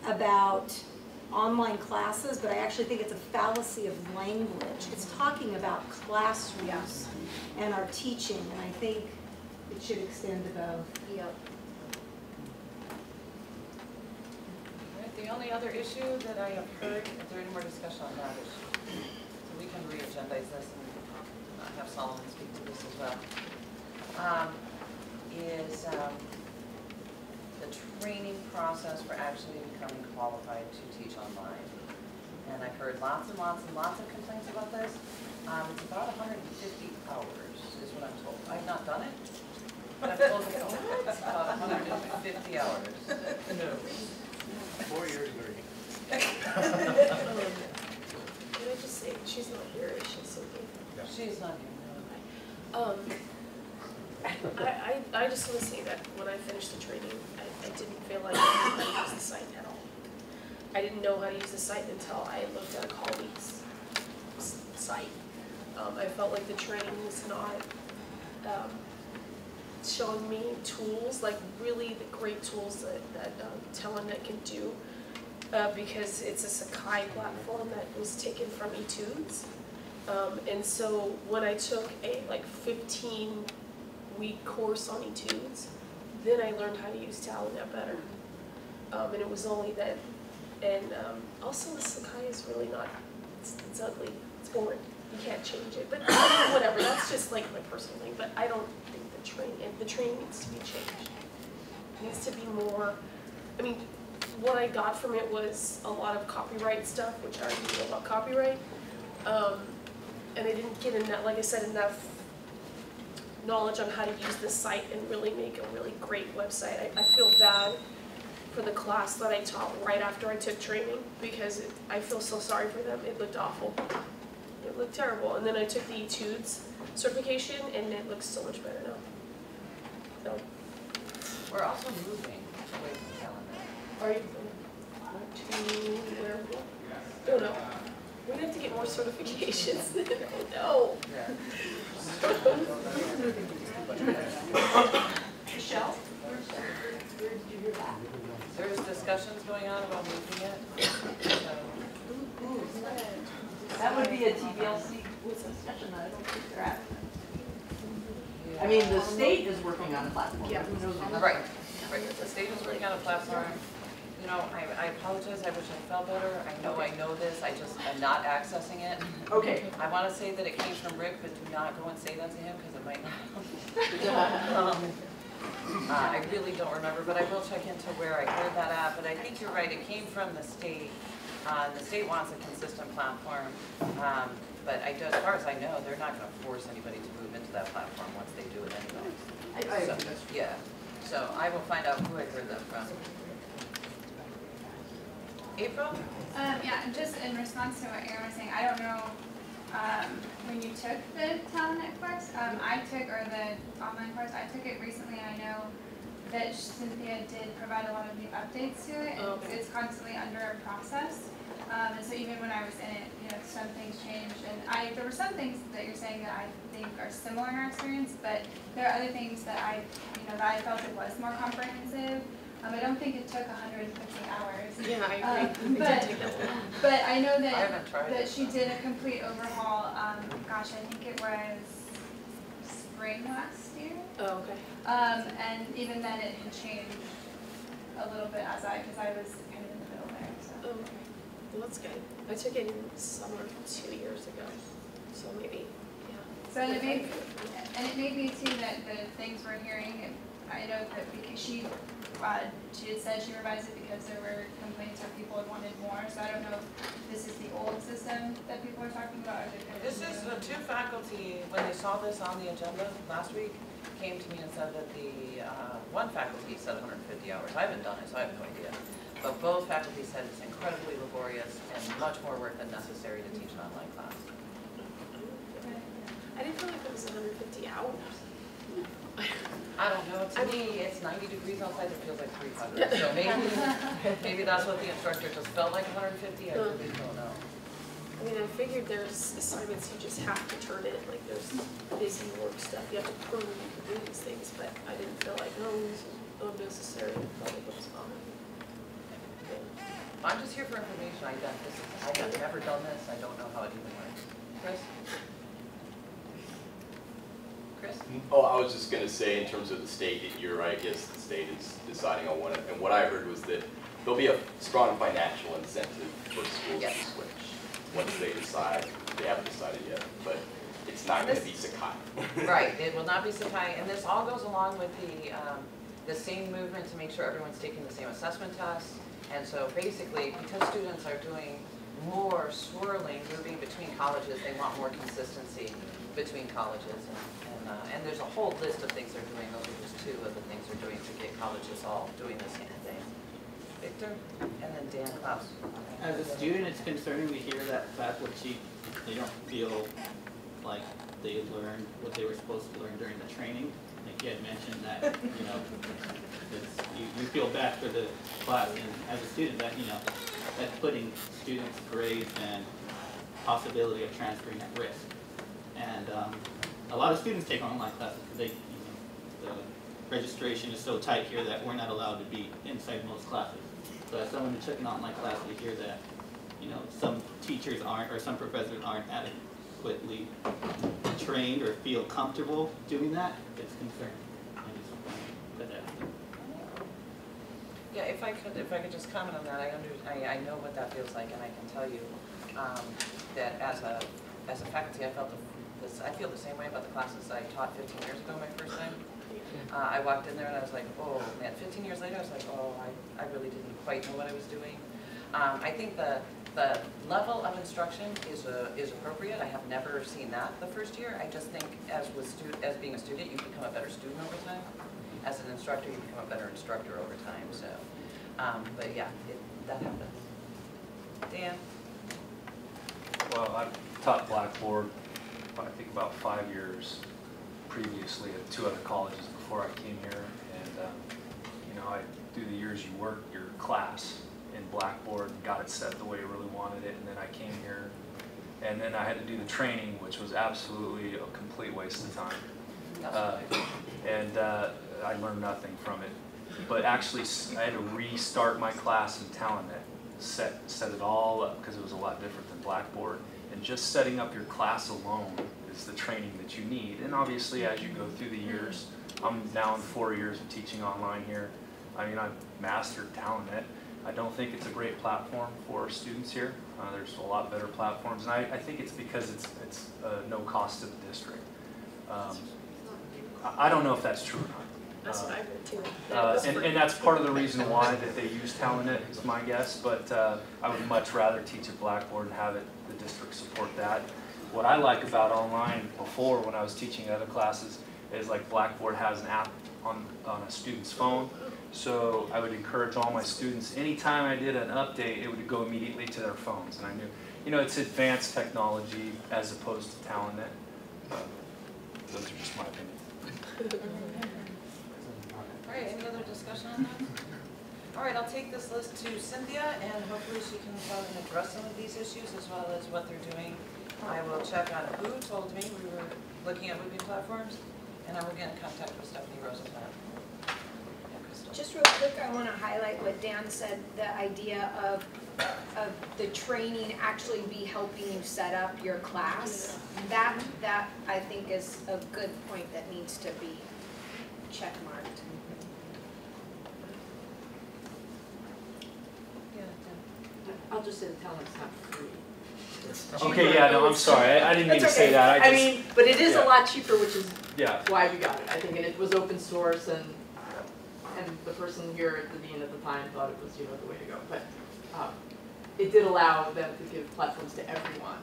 about online classes, but I actually think it's a fallacy of language. It's talking about classrooms and our teaching, and I think it should extend to both. Yep. The only other issue that I have heard, is there any more discussion on that issue? So we can re-agendize this and uh, have Solomon speak to this as well. Um, Is um, the training process for actually becoming qualified to teach online. And I've heard lots and lots and lots of complaints about this. Um, It's about hundred and fifty hours is what I'm told. I've not done it, but I'm told it's about hundred and fifty hours. Four years learning. Can I just say, she's not here, is she, Cynthia? She's not here. Um, I, I, I just wanna say that when I finished the training, I, I didn't feel like I knew how to use the site at all. I didn't know how to use the site until I looked at a colleague's s- site. Um, I felt like the training was not, um, showing me tools, like really the great tools that, that, um, Talon Net can do. Uh, because it's a Sakai platform that was taken from Etudes. Um, and so when I took a like fifteen week course on Etudes, then I learned how to use Talon Net better. Um, and it was only then, and, um, also the Sakai is really not, it's, it's ugly, it's boring, you can't change it, but [coughs] whatever, that's just like my personal thing, but I don't the training, the training needs to be changed. It Needs to be more, I mean, what I got from it was a lot of copyright stuff, which I already know about copyright. Um, and I didn't get enough, like I said, enough knowledge on how to use the site and really make a really great website. I, I feel bad for the class that I taught right after I took training because it, I feel so sorry for them. It looked awful. It looked terrible. And then I took the Etudes certification and it looks so much better now. So, We're also moving away from Talon Net. are you to where? Don't know. We have to get more certifications. [laughs] no. Michelle, where's, where did you hear that? There's discussions going on about moving it. so- That would be a TBLC discussion that I don't think they're at. I mean, the state is working on a platform, Yeah. who knows? what- Right, right, the state is working on a platform. You know, I, I apologize, I wish I felt better. I know I know this, I just, I'm not accessing it. Okay. I wanna say that it came from Rick, but do not go and say that to him, because it might not. [laughs] Um, Uh, I really don't remember, but I will check into where I heard that at, but I think you're right, it came from the state. Uh, the state wants a consistent platform, um, but I, do- as far as I know, they're not gonna force anybody to move into that platform once they do it anyway. I, I, So, Yeah, so I will find out who I heard that from. April? Um, yeah, and just in response to what Aaron was saying, I don't know, um, when you took the Talon Net course, um, I took, or the online course, I took it recently, and I know that Cynthia did provide a lot of new updates to it, and Okay. it's constantly under a process. Um, and so even when I was in it, you know, some things changed, and I, there were some things that you're saying that I think are similar in our experience, but there are other things that I, you know, that I felt it was more comprehensive. Um, I don't think it took hundred and fifty hours. Yeah, I Um, agree. It but- did take that long. But I know that, haven't that it. she did a complete overhaul, um, gosh, I think it was spring last year. Oh, okay. Um, and even then it had changed a little bit as I, cause I was kind of in the middle there, so. Oh, okay. Well, that's good. I took it in summer two years ago. So maybe, yeah. So and it may, and it may be too that the things we're hearing, and I know that because she, uh, she had said she revised it because there were complaints or people had wanted more, so I don't know if this is the old system that people are talking about, or if it This is, the two faculty, when they saw this on the agenda last week, came to me and said that the, uh, one faculty said hundred and fifty hours. I haven't done it, so I have no idea. But both faculty said it's incredibly laborious and much more work than necessary to teach an online class. I didn't feel like it was hundred and fifty hours. I don't know, to me, it's ninety degrees outside, it feels like three hundred, so maybe, [laughs] maybe that's what the instructor just felt like hundred and fifty, I really don't know. I mean, I figured there's assignments you just have to turn in, like there's busy work stuff, you have to prove you can do these things, but I didn't feel like, oh, this is unnecessary, it was fine. I'm just here for information, I got this, I have never done this, I don't know how it even works. Chris? Chris? Oh, I was just gonna say, in terms of the state, that you're right, yes, the state is deciding on one, and what I heard was that there'll be a strong financial incentive for schools to switch. Once they decide, they haven't decided yet, but it's not gonna be Sakai. [laughs] Right, it will not be Sakai, and this all goes along with the, um, the same movement to make sure everyone's taking the same assessment tests. And so basically, because students are doing more swirling, moving between colleges, they want more consistency between colleges. And, and, uh, and there's a whole list of things they're doing, those are just two of the things they're doing to get colleges all doing the same thing. Victor, and then Dan Klaus. As a student, it's concerning to hear that faculty, they don't feel like they learned what they were supposed to learn during the training. Like you had mentioned that, you know, it's, you, you feel bad for the class, and as a student, that, you know, that's putting students' grades and possibility of transferring at risk. And, um, a lot of students take online classes because they, you know, the registration is so tight here that we're not allowed to be inside most classes. So as someone who took an online class, we hear that, you know, some teachers aren't, or some professors aren't adequately trained or feel comfortable doing that, it's concerning. I just wanna put that out there. Yeah, if I could, if I could just comment on that, I under, I, I know what that feels like, and I can tell you, um, that as a, as a faculty, I felt the, this, I feel the same way about the classes I taught fifteen years ago, my first time. Uh, I walked in there and I was like, oh, man, fifteen years later, I was like, oh, I, I really didn't quite know what I was doing. Um, I think the, the level of instruction is, uh, is appropriate, I have never seen that the first year. I just think as with stu, as being a student, you become a better student over time. As an instructor, you become a better instructor over time, so, um, but yeah, it, that happens. Dan? Well, I've taught Blackboard, I think about five years previously at two other colleges before I came here. And, um, you know, I do the years you work your class in Blackboard, got it set the way you really wanted it, and then I came here. And then I had to do the training, which was absolutely a complete waste of time. Uh, And uh, I learned nothing from it. But actually, I had to restart my class in Talon Net, set, set it all up, because it was a lot different than Blackboard. And just setting up your class alone is the training that you need. And obviously, as you go through the years, I'm now in four years of teaching online here. I mean, I've mastered Talon Net. I don't think it's a great platform for students here. Uh, there's a lot better platforms, and I, I think it's because it's, it's uh, no cost to the district. Um, I, I don't know if that's true or not. That's what I too. Uh, And, and that's part of the reason why that they use Talon Net, is my guess, but uh, I would much rather teach at Blackboard and have it, the district support that. What I like about online before, when I was teaching other classes, is like Blackboard has an app on, on a student's phone. So I would encourage all my students, anytime I did an update, it would go immediately to their phones. And I knew, you know, it's advanced technology as opposed to. Uh, Those are just my opinion. [laughs] All right, any other discussion on that? All right, I'll take this list to Cynthia, and hopefully she can come and address some of these issues as well as what they're doing. I will check on who told me we were looking at moving platforms, and I will get in contact with Stephanie Rosenblatt. Just real quick, I want to highlight what Dan said, the idea of, of the training actually be helping you set up your class. That, that I think is a good point that needs to be checkmarked. Yeah, Dan. I'll just say the talent's not free. Okay, yeah, no, I'm sorry, I, I didn't mean to That's say okay. that, I just. mean, but it is a lot cheaper, which is Yeah, why we got it, I think, and it was open source and, and the person here at the dean at the time thought it was, you know, the way to go, but, um, it did allow them to give platforms to everyone,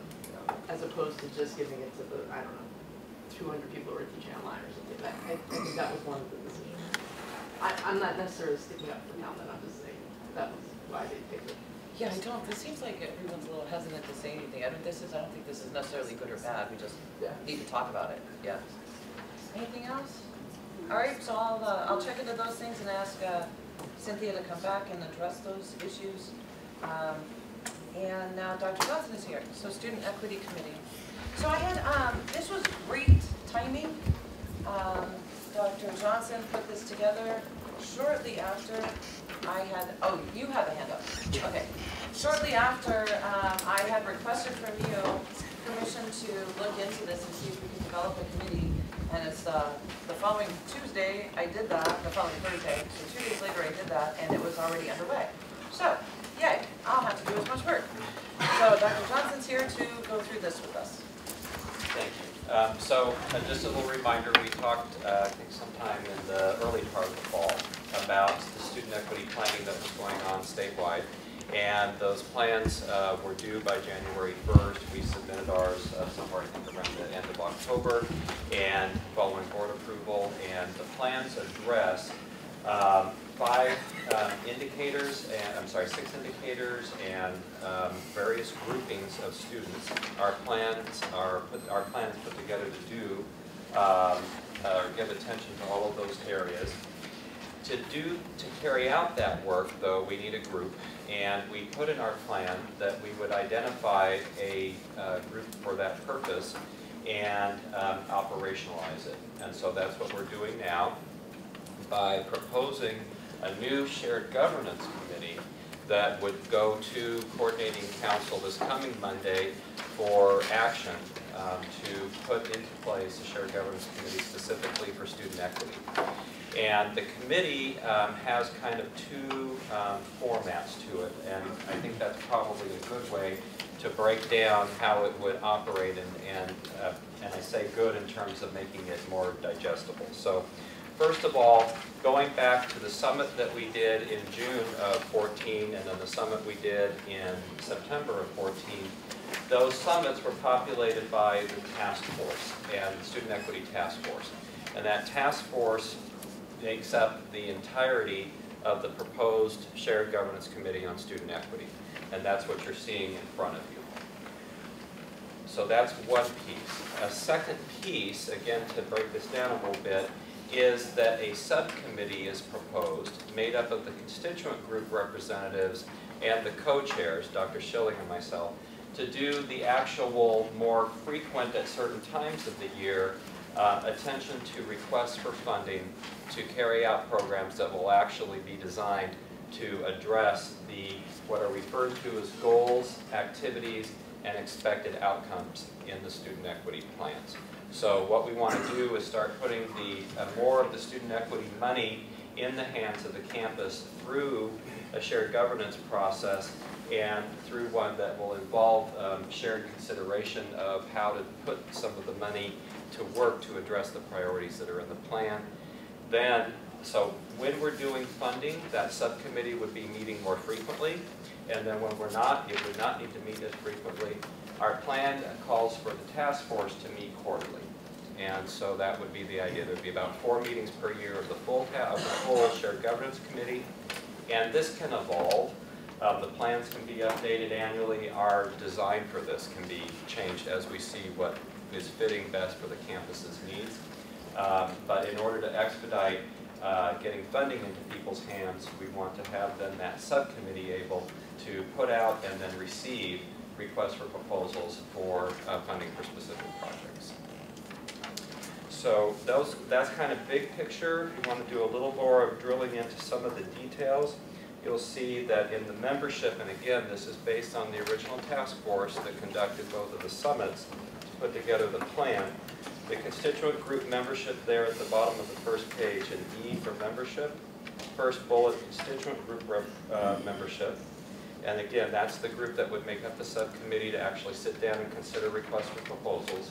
as opposed to just giving it to the, I don't know, two hundred people who are teaching online or something, that, I, I think that was one of the decisions. I, I'm not necessarily sticking up for Calvin, I'm just saying, that was why they picked it. Yeah, I don't, this seems like everyone's a little hesitant to say anything. I mean, this is, I don't think this is necessarily good or bad, we just Yeah. need to talk about it, yeah. Anything else? All right, so I'll, uh, I'll check into those things and ask uh, Cynthia to come back and address those issues. Um, And now Dr. Johnson is here, so Student Equity Committee. So I had, um, this was great timing. Um, Dr. Johnson put this together shortly after I had, oh, you have a hand up. Okay. Shortly after, um, I had requested from you permission to look into this and see if we could develop a committee. And it's, uh, the following Tuesday, I did that, the following Thursday, so two days later I did that, and it was already underway. So, yay, I'll have to do as much work. So Dr. Johnson's here to go through this with us. Um, So, uh, just a little reminder, we talked, uh, I think sometime in the early part of the fall, about the student equity planning that was going on statewide. And those plans uh, were due by January 1st. We submitted ours uh, somewhere, I think, around the end of October, and following board approval. And the plans address um, five um, indicators, and, I'm sorry, six indicators and um, various groupings of students. Our plans are, put- our plan is put together to do, um, uh, give attention to all of those areas. To do, to carry out that work, though, we need a group, and we put in our plan that we would identify a uh, group for that purpose and um, operationalize it. And so that's what we're doing now by proposing a new shared governance committee that would go to coordinating council this coming Monday for action um, to put into place a shared governance committee specifically for student equity. And the committee um, has kind of two um, formats to it, and I think that's probably a good way to break down how it would operate, and, and, uh, and I say good in terms of making it more digestible. So First of all, going back to the summit that we did in June of 14 and then the summit we did in September of 14, those summits were populated by the task force and the Student Equity Task Force. And that task force makes up the entirety of the proposed Shared Governance Committee on Student Equity. And that's what you're seeing in front of you. So that's one piece. A second piece, again, to break this down a little bit, is that a subcommittee is proposed, made up of the constituent group representatives and the co-chairs, Dr. Schilling and myself, to do the actual more frequent at certain times of the year uh, attention to requests for funding to carry out programs that will actually be designed to address the, what are referred to as goals, activities, and expected outcomes in the student equity plans. So what we want to do is start putting the, uh, more of the student equity money in the hands of the campus through a shared governance process and through one that will involve um, shared consideration of how to put some of the money to work to address the priorities that are in the plan. Then, so when we're doing funding, that subcommittee would be meeting more frequently. And then when we're not, it would not need to meet as frequently. Our plan calls for the task force to meet quarterly. And so that would be the idea. There'd be about four meetings per year of the full, of the full shared governance committee. And this can evolve. Um, the plans can be updated annually. Our design for this can be changed as we see what is fitting best for the campus's needs. Um, but in order to expedite uh, getting funding into people's hands, we want to have then that subcommittee able to put out and then receive requests for proposals for uh, funding for specific projects. So those, that's kind of big picture. If you want to do a little more of drilling into some of the details, you'll see that in the membership, and again, this is based on the original task force that conducted both of the summits to put together the plan. The constituent group membership there at the bottom of the first page, in E for membership, first bullet, constituent group uh, membership. And again, that's the group that would make up the subcommittee to actually sit down and consider requests for proposals.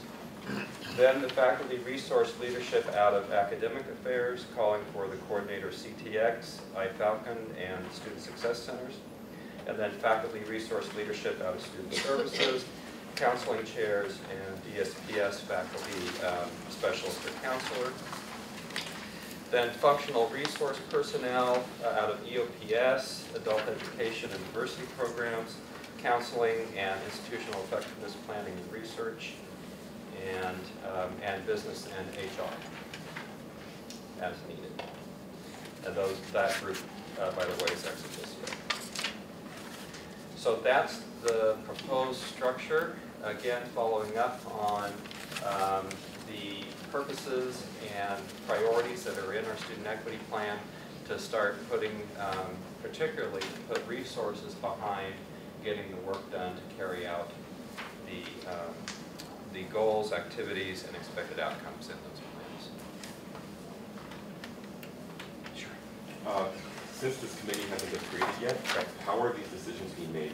Then the faculty resource leadership out of academic affairs, calling for the coordinator CTX, iFalcon, and student success centers. And then faculty resource leadership out of student services, counseling chairs, and DSPS faculty um, specialist or counselor. Then functional resource personnel uh, out of EOPS, adult education and diversity programs, counseling and institutional effectiveness planning and research, and, um, and business and HR as needed. And those, that group, uh, by the way, is ex. So that's the proposed structure. Again, following up on um, the purposes and priorities that are in our student equity plan to start putting, um, particularly to put resources behind getting the work done to carry out the, um, the goals, activities, and expected outcomes in those plans. Uh, Since this committee hasn't been created yet, how are these decisions being made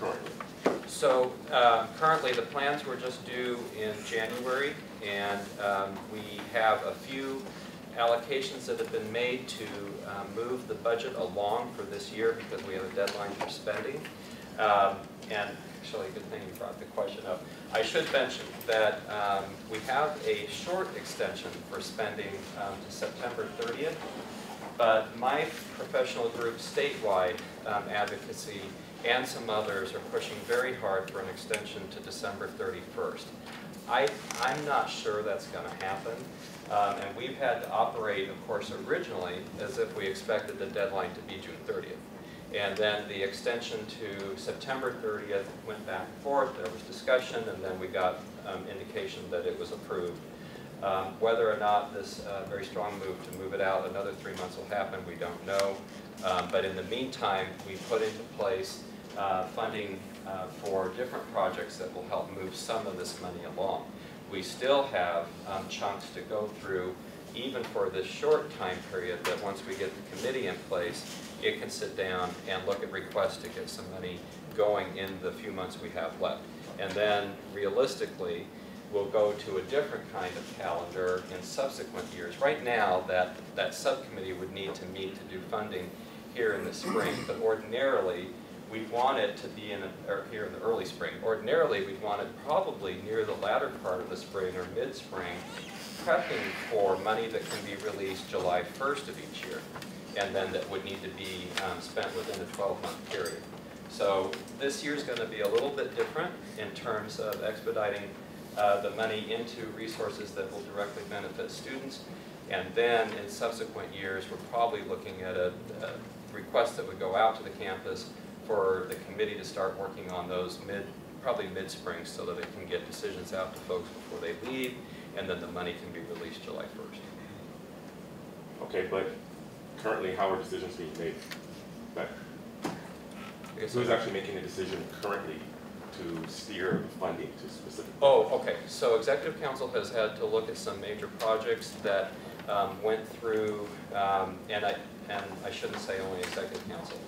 currently? So uh, currently, the plans were just due in January, and um, we have a few allocations that have been made to um, move the budget along for this year because we have a deadline for spending. Um, And actually, good thing you brought the question up. I should mention that um, we have a short extension for spending um, to September 30th, but my professional group statewide um, advocacy and some others are pushing very hard for an extension to December 31st. I, I'm not sure that's going to happen. Um, and we've had to operate, of course, originally as if we expected the deadline to be June 30th. And then the extension to September 30th went back and forth, there was discussion, and then we got um, indication that it was approved. Um, whether or not this uh, very strong move to move it out another three months will happen, we don't know. Um, but in the meantime, we put into place uh, funding uh, for different projects that will help move some of this money along. We still have um, chunks to go through, even for this short time period, that once we get the committee in place, it can sit down and look at requests to get some money going in the few months we have left. And then realistically, we'll go to a different kind of calendar in subsequent years. Right now, that, that subcommittee would need to meet to do funding here in the spring, but ordinarily, we'd want it to be in, a- here in the early spring. Ordinarily, we'd want it probably near the latter part of the spring or mid-spring, prepping for money that can be released July 1st of each year, and then that would need to be um, spent within a 12-month period. So this year's going to be a little bit different in terms of expediting uh, the money into resources that will directly benefit students. And then in subsequent years, we're probably looking at a, a request that would go out to the campus for the committee to start working on those mid, probably mid-spring so that it can get decisions out to folks before they leave, and then the money can be released July 1st. Okay, but currently, how are decisions being made? That, who's actually making a decision currently to steer the funding to specific? Oh, okay, so executive council has had to look at some major projects that um, went through, um, and I, and I shouldn't say only executive council.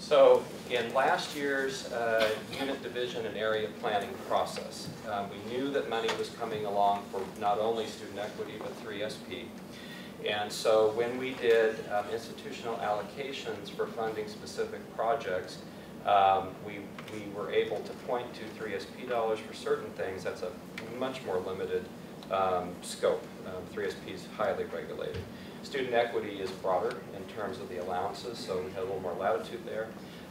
So in last year's uh, unit division and area planning process, um, we knew that money was coming along for not only student equity, but 3SP. And so when we did um, institutional allocations for funding specific projects, um, we, we were able to point to 3SP dollars for certain things. That's a much more limited um, scope. Um, 3SP is highly regulated. Student equity is broader in terms of the allowances, so we had a little more latitude there.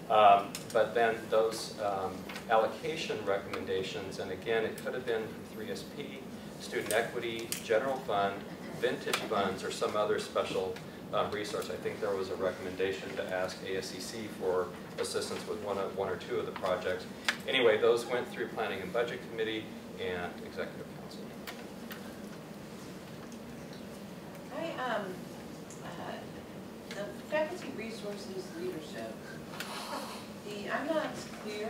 Um, but then those um, allocation recommendations, and again, it could have been from 3SP, student equity, general fund, vintage funds, or some other special um, resource. I think there was a recommendation to ask ASCC for assistance with one, of, one or two of the projects. Anyway, those went through Planning and Budget Committee and Executive Council. I, um, uh, the faculty resources leadership, the, I'm not clear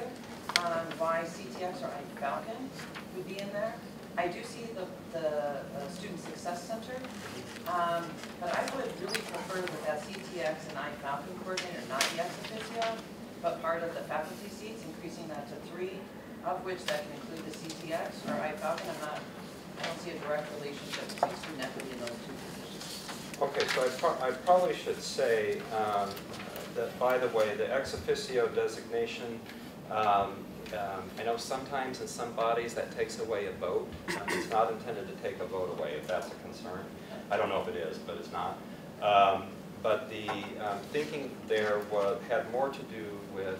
on why CTX or Falcon would be in there. I do see the, the uh, Student Success Center, um, but I would really prefer that that CTX and iFalcon coordinator not be ex officio. but part of the faculty seats, increasing that to three, of which that can include the CTX or iFalcon, I'm not, I don't see a direct relationship between student equity and those two. Okay, so I pro- I probably should say um, that, by the way, the ex officio designation, um, um, I know sometimes in some bodies that takes away a vote. Um, It's not intended to take a vote away, if that's a concern. I don't know if it is, but it's not. Um, But the um, thinking there was, had more to do with,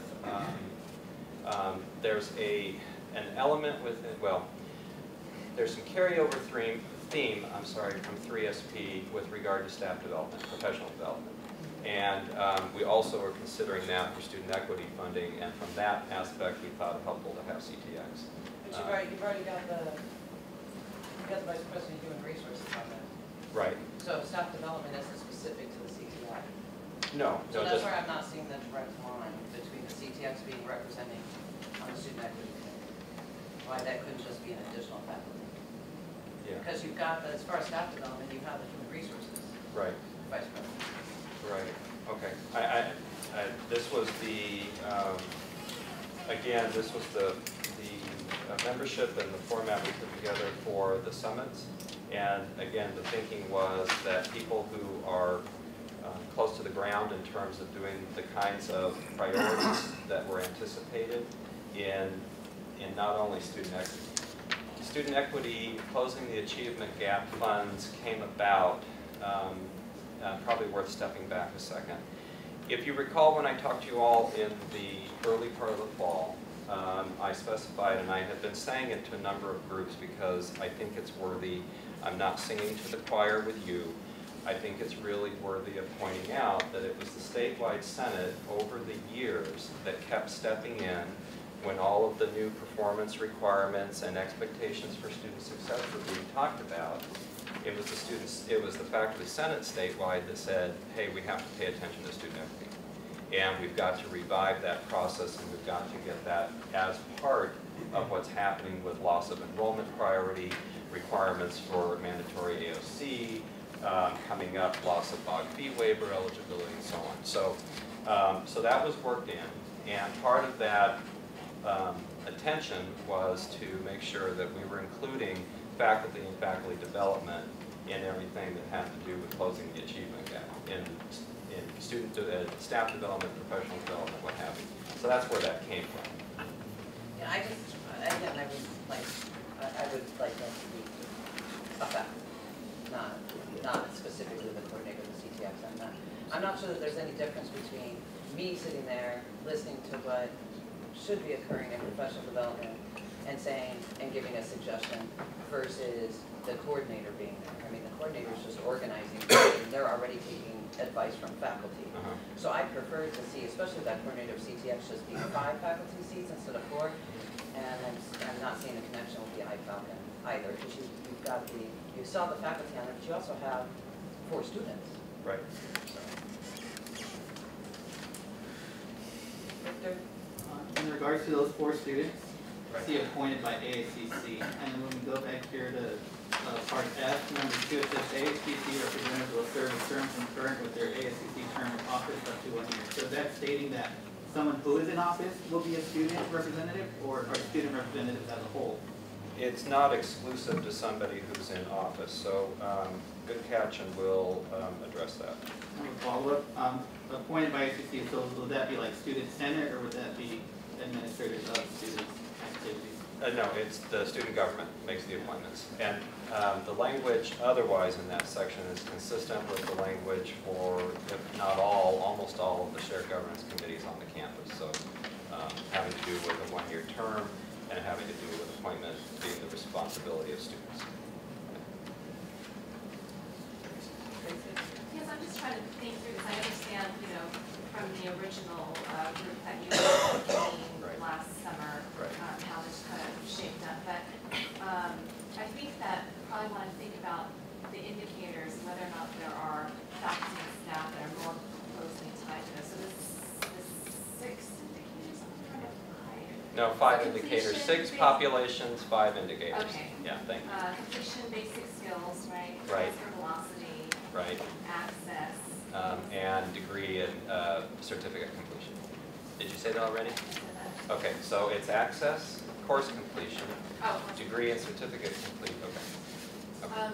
there's a, an element within, well, there's some carryover theme, theme, I'm sorry, from 3SP with regard to staff development, professional development. And um, we also are considering that for student equity funding, and from that aspect, we thought it helpful to have CTX. But you've already, you've already got the, you've got the vice president of human resources on that. Right. So staff development isn't specific to the CTI. No, So no, that's just, where I'm not seeing the direct line between the CTX being representing on the student equity committee. Why that couldn't just be an additional faculty. Yeah, Because you've got, the as far as staff development, you have the human resources right. vice president. Right, okay. I, I, I, this was the, um, again, this was the, the uh, membership and the format we put together for the summits. And again, the thinking was that people who are um, close to the ground in terms of doing the kinds of priorities that were anticipated in, in not only student equity. Student equity, closing the achievement gap funds came about um, uh, probably worth stepping back a second. If you recall when I talked to you all in the early part of the fall, um, I specified, and I have been saying it to a number of groups because I think it's worthy, I'm not singing to the choir with you, I think it's really worthy of pointing out that it was the statewide senate over the years that kept stepping in when all of the new performance requirements and expectations for student success were being talked about it was the students, it was the faculty senate statewide that said, hey, we have to pay attention to student equity. And we've got to revive that process and we've got to get that as part of what's happening with loss of enrollment priority, requirements for mandatory AOC, um, coming up, loss of BOG fee waiver eligibility and so on. So, um, so that was worked in. And part of that um, attention was to make sure that we were including faculty and faculty development in everything that had to do with closing the achievement gap in, in student, uh, staff development, professional development, what have you. So that's where that came from. Yeah, I just, again, I would like, I, would like that to be a not, not specifically the coordinator of the CTX. I'm not, I'm not sure that there's any difference between me sitting there, listening to what should be occurring in professional development and saying, and giving a suggestion versus the coordinator being there. I mean, the coordinator is just organizing, and they're already taking advice from faculty. Uh-huh. So I prefer to see, especially that coordinator of CTX, just be five faculty seats instead of four. And I'm, I'm not seeing a connection with the iFalcon either, because you, you've got the, you saw the faculty on it, but you also have four students. Right. Victor? In regards to those four students, see appointed by ASCC, and when we go back here to uh, part F, number two, it says ASCC representatives will serve a term concurrent with their ASCC term of office up to one year. So that's stating that someone who is in office will be a student representative, or are student representatives as a whole? It's not exclusive to somebody who's in office, so um, good catch and we'll um, address that. Have a follow-up, um, appointed by ASCC, so would that be like student senate, or would that be administrators of student activities? Uh, no, it's the student government makes the appointments. And um, the language otherwise in that section is consistent with the language for, if not all, almost all of the shared governance committees on the campus. So um, having to do with a one-year term and having to do with appointment being the responsibility of students. Yes, I'm just trying to think through this. I understand, you know, from the original uh, group that you were convening last summer, Right. um, how this kind of shaped up. But um, I think that we probably want to think about the indicators, whether or not there are faculty and staff that are more closely tied to this. So this, this six indicators, I'm trying to find. No, five Completion, indicators, six basic- populations, five indicators. Okay. Yeah, thank you. Uh, completion, basic skills, right? Right. Transfer velocity, Right. access. Um, And degree and uh, certificate completion. Did you say that already? Okay, so it's access, course completion, Oh, degree and certificate complete, okay. Um,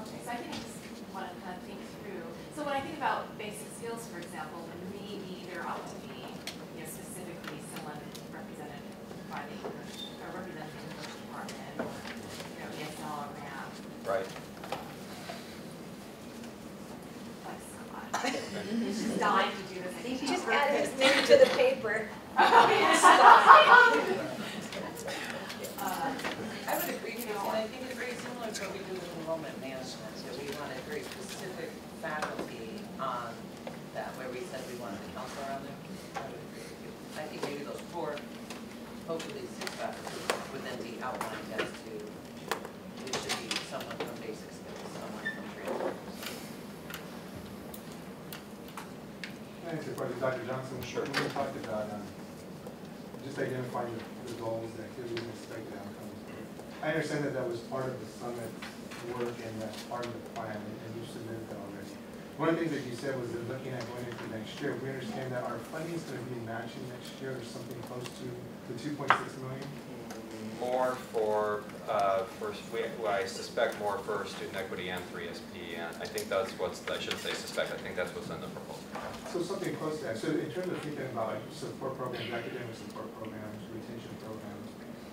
okay, so I think I just want to kind of think through, so when I think about basic skills, for example, then maybe there ought to be, you know, specifically someone represented by the English, or represented the English department, or, you know, ESL or math, Right. [laughs] like someone. She's dying to do this. I think He she's just added his perfect. [laughs] name to the paper. [laughs] Uh, I would agree with you, and I think it's very similar to what we do with enrollment management, so we wanted very specific faculty on that, where we said we wanted a counselor on there. I would agree with you. I think maybe those four, hopefully six faculty would then be outlined as to, it should be someone from basic skills, someone from transfer. Can I answer your question, Dr. Johnson? Sure. When we talked about, um, just identifying the- the goals, the activities, and expected outcomes. I understand that that was part of the summit work and that's part of the plan, and and you submitted that already. One of the things that you said was that looking at going into next year, we understand that our funding is gonna be matching next year or something close to the two point six million? More for, uh, for, we, well, I suspect more for student equity and 3SP, and I think that's what's, I shouldn't say suspect, I think that's what's in the proposal. So something close to that. So in terms of thinking about support programs, academic support programs, retention programs,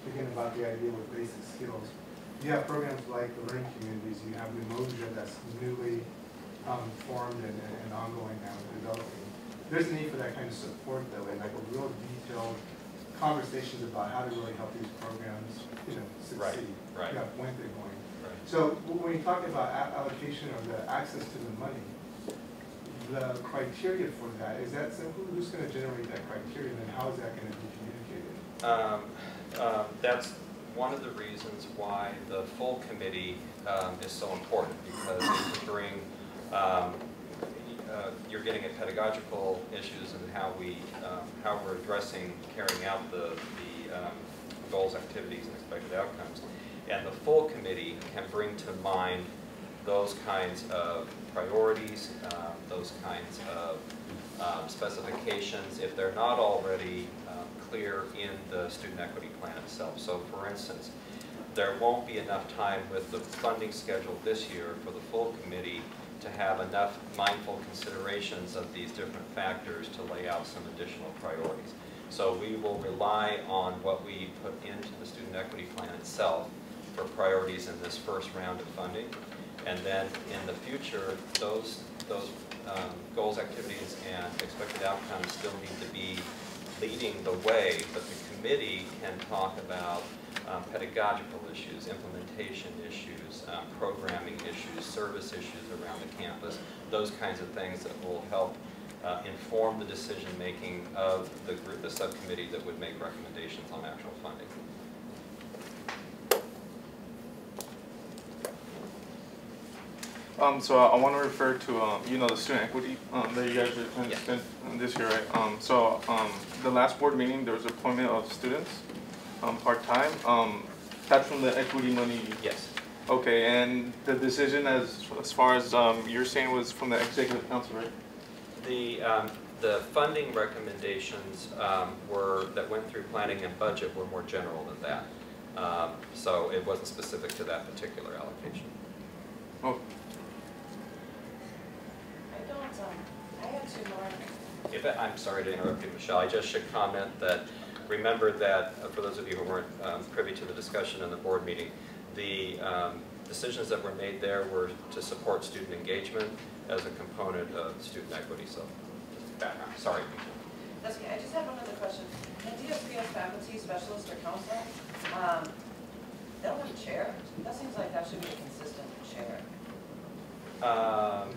thinking about the idea with basic skills, you have programs like the learning communities, you have the Umoja that's newly um, formed and, and ongoing now and developing. There's a need for that kind of support though, and like a real detailed conversations about how to really help these programs, you know, Right, succeed. right. Yeah, when they're going. Right. So when you talk about allocation of the access to the money, the criteria for that, is that, so who's gonna generate that criteria, and how is that gonna be communicated? Um, um, That's one of the reasons why the full committee um, is so important, because it can bring, um, uh, you're getting at pedagogical issues and how we, um, how we're addressing, carrying out the, the um, goals, activities, and expected outcomes. And the full committee can bring to mind those kinds of priorities, um, those kinds of um, specifications, if they're not already um, clear in the student equity plan itself. So for instance, there won't be enough time with the funding schedule this year for the full committee to have enough mindful considerations of these different factors to lay out some additional priorities. So we will rely on what we put into the student equity plan itself for priorities in this first round of funding. And then in the future, those, those um, goals, activities, and expected outcomes still need to be leading the way, but the committee can talk about um, pedagogical issues, implementation issues, um, programming issues, service issues around the campus, those kinds of things that will help uh, inform the decision-making of the group, the subcommittee that would make recommendations on actual funding. Um, so I want to refer to, um, you know, the student equity, um, that you guys are trying to spend this year, right? Um, so, um, the last board meeting, there was appointment of students, um, part-time, um, that's from the equity money? Yes. Okay, and the decision as, as far as, um, you're saying was from the executive council, right? The, um, the funding recommendations um, were, that went through planning and budget were more general than that. Um, So it wasn't specific to that particular allocation. Oh, I don't, um, I have two more. If, I- I'm sorry to interrupt you, Michelle, I just should comment that, remember that, uh, for those of you who weren't um, privy to the discussion in the board meeting, the um, decisions that were made there were to support student engagement as a component of student equity, so, background, sorry. That's okay, I just have one other question. The DSPS faculty specialist or counselor, um, they don't have a chair? That seems like that should be a consistent chair. Um,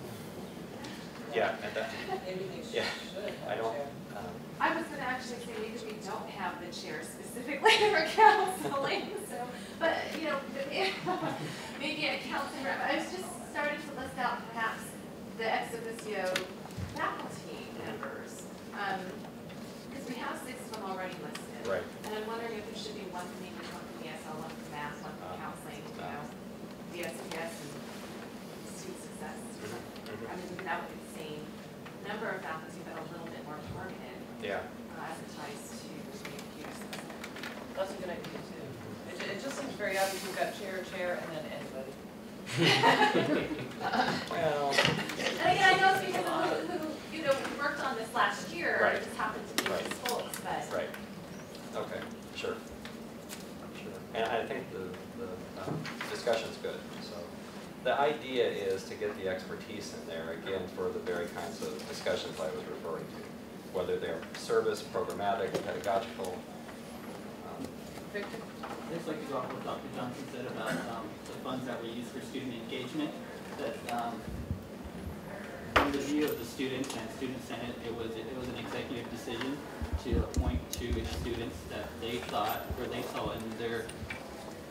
Yeah, that, [laughs] Maybe they should, yeah, should have I a don't, chair. Um, I was gonna actually say maybe we don't have the chair specifically [laughs] for counseling, so, but, you know, [laughs] maybe a counseling rep, I was just starting to list out perhaps the ex officio faculty members. Um, because we have six of them already listed. Right. And I'm wondering if there should be one for maybe one for ESL, one for math, one for Uh, counseling, you uh. know, DSPS and student success. something. Mhm. I mean, that would be the same number of faculty, yeah. Uh, advertise to make use of it. That's a good idea too. It, it just seems very obvious you've got chair, chair, and then anybody. well. And again, I know it's because of who, who, you know, we worked on this last year, right. it just happened to be right. this Foltz, but. Right, okay, sure, sure. And I think the, the uh, discussion's good, so. The idea is to get the expertise in there, again, for the very kinds of discussions I was referring to whether they're service, programmatic, pedagogical. um, Victor? I'd just like to go off what Dr. Johnson said about um, the funds that were used for student engagement, that um, from the view of the students and student senate, it was, it was an executive decision to appoint two students that they thought, or they saw in their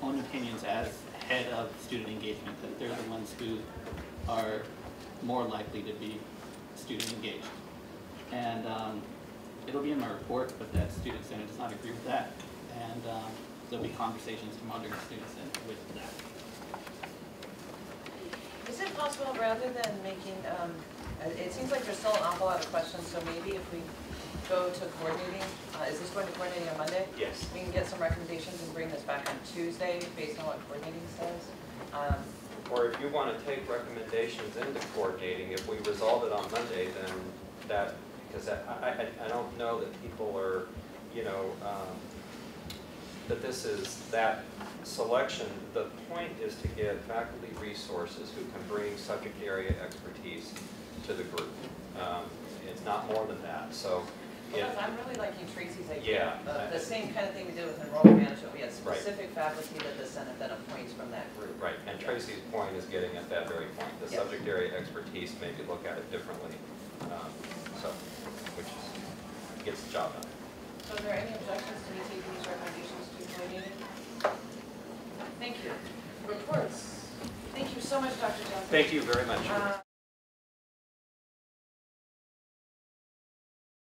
own opinions as head of student engagement, that they're the ones who are more likely to be student engaged. And um, it'll be in my report, but that student senate does not agree with that. And um, there'll be conversations tomorrow during student senate with that. Is it possible, rather than making, um, uh, it seems like there's still an awful lot of questions, so maybe if we go to coordinating, uh, is this going to coordinating on Monday? Yes. We can get some recommendations and bring this back on Tuesday based on what coordinating says. Um, Or if you want to take recommendations into coordinating, if we resolve it on Monday, then that, because I, I, I don't know that people are, you know, um, that this is that selection. The point is to get faculty resources who can bring subject area expertise to the group. Um, It's not more than that, so. Because I'm really liking Tracy's idea. Yeah. Uh, The same kind of thing we did with enrollment management, we had Right. specific faculty that the Senate then appoints from that group. Right, and Tracy's point is getting at that very point, the Yes. subject area expertise, maybe look at it differently, um, so, gets the job done. So are there any objections to me taking these recommendations to coordinating? Thank you. Reports. Thank you so much, Dr. Johnson. Thank you very much. Uh,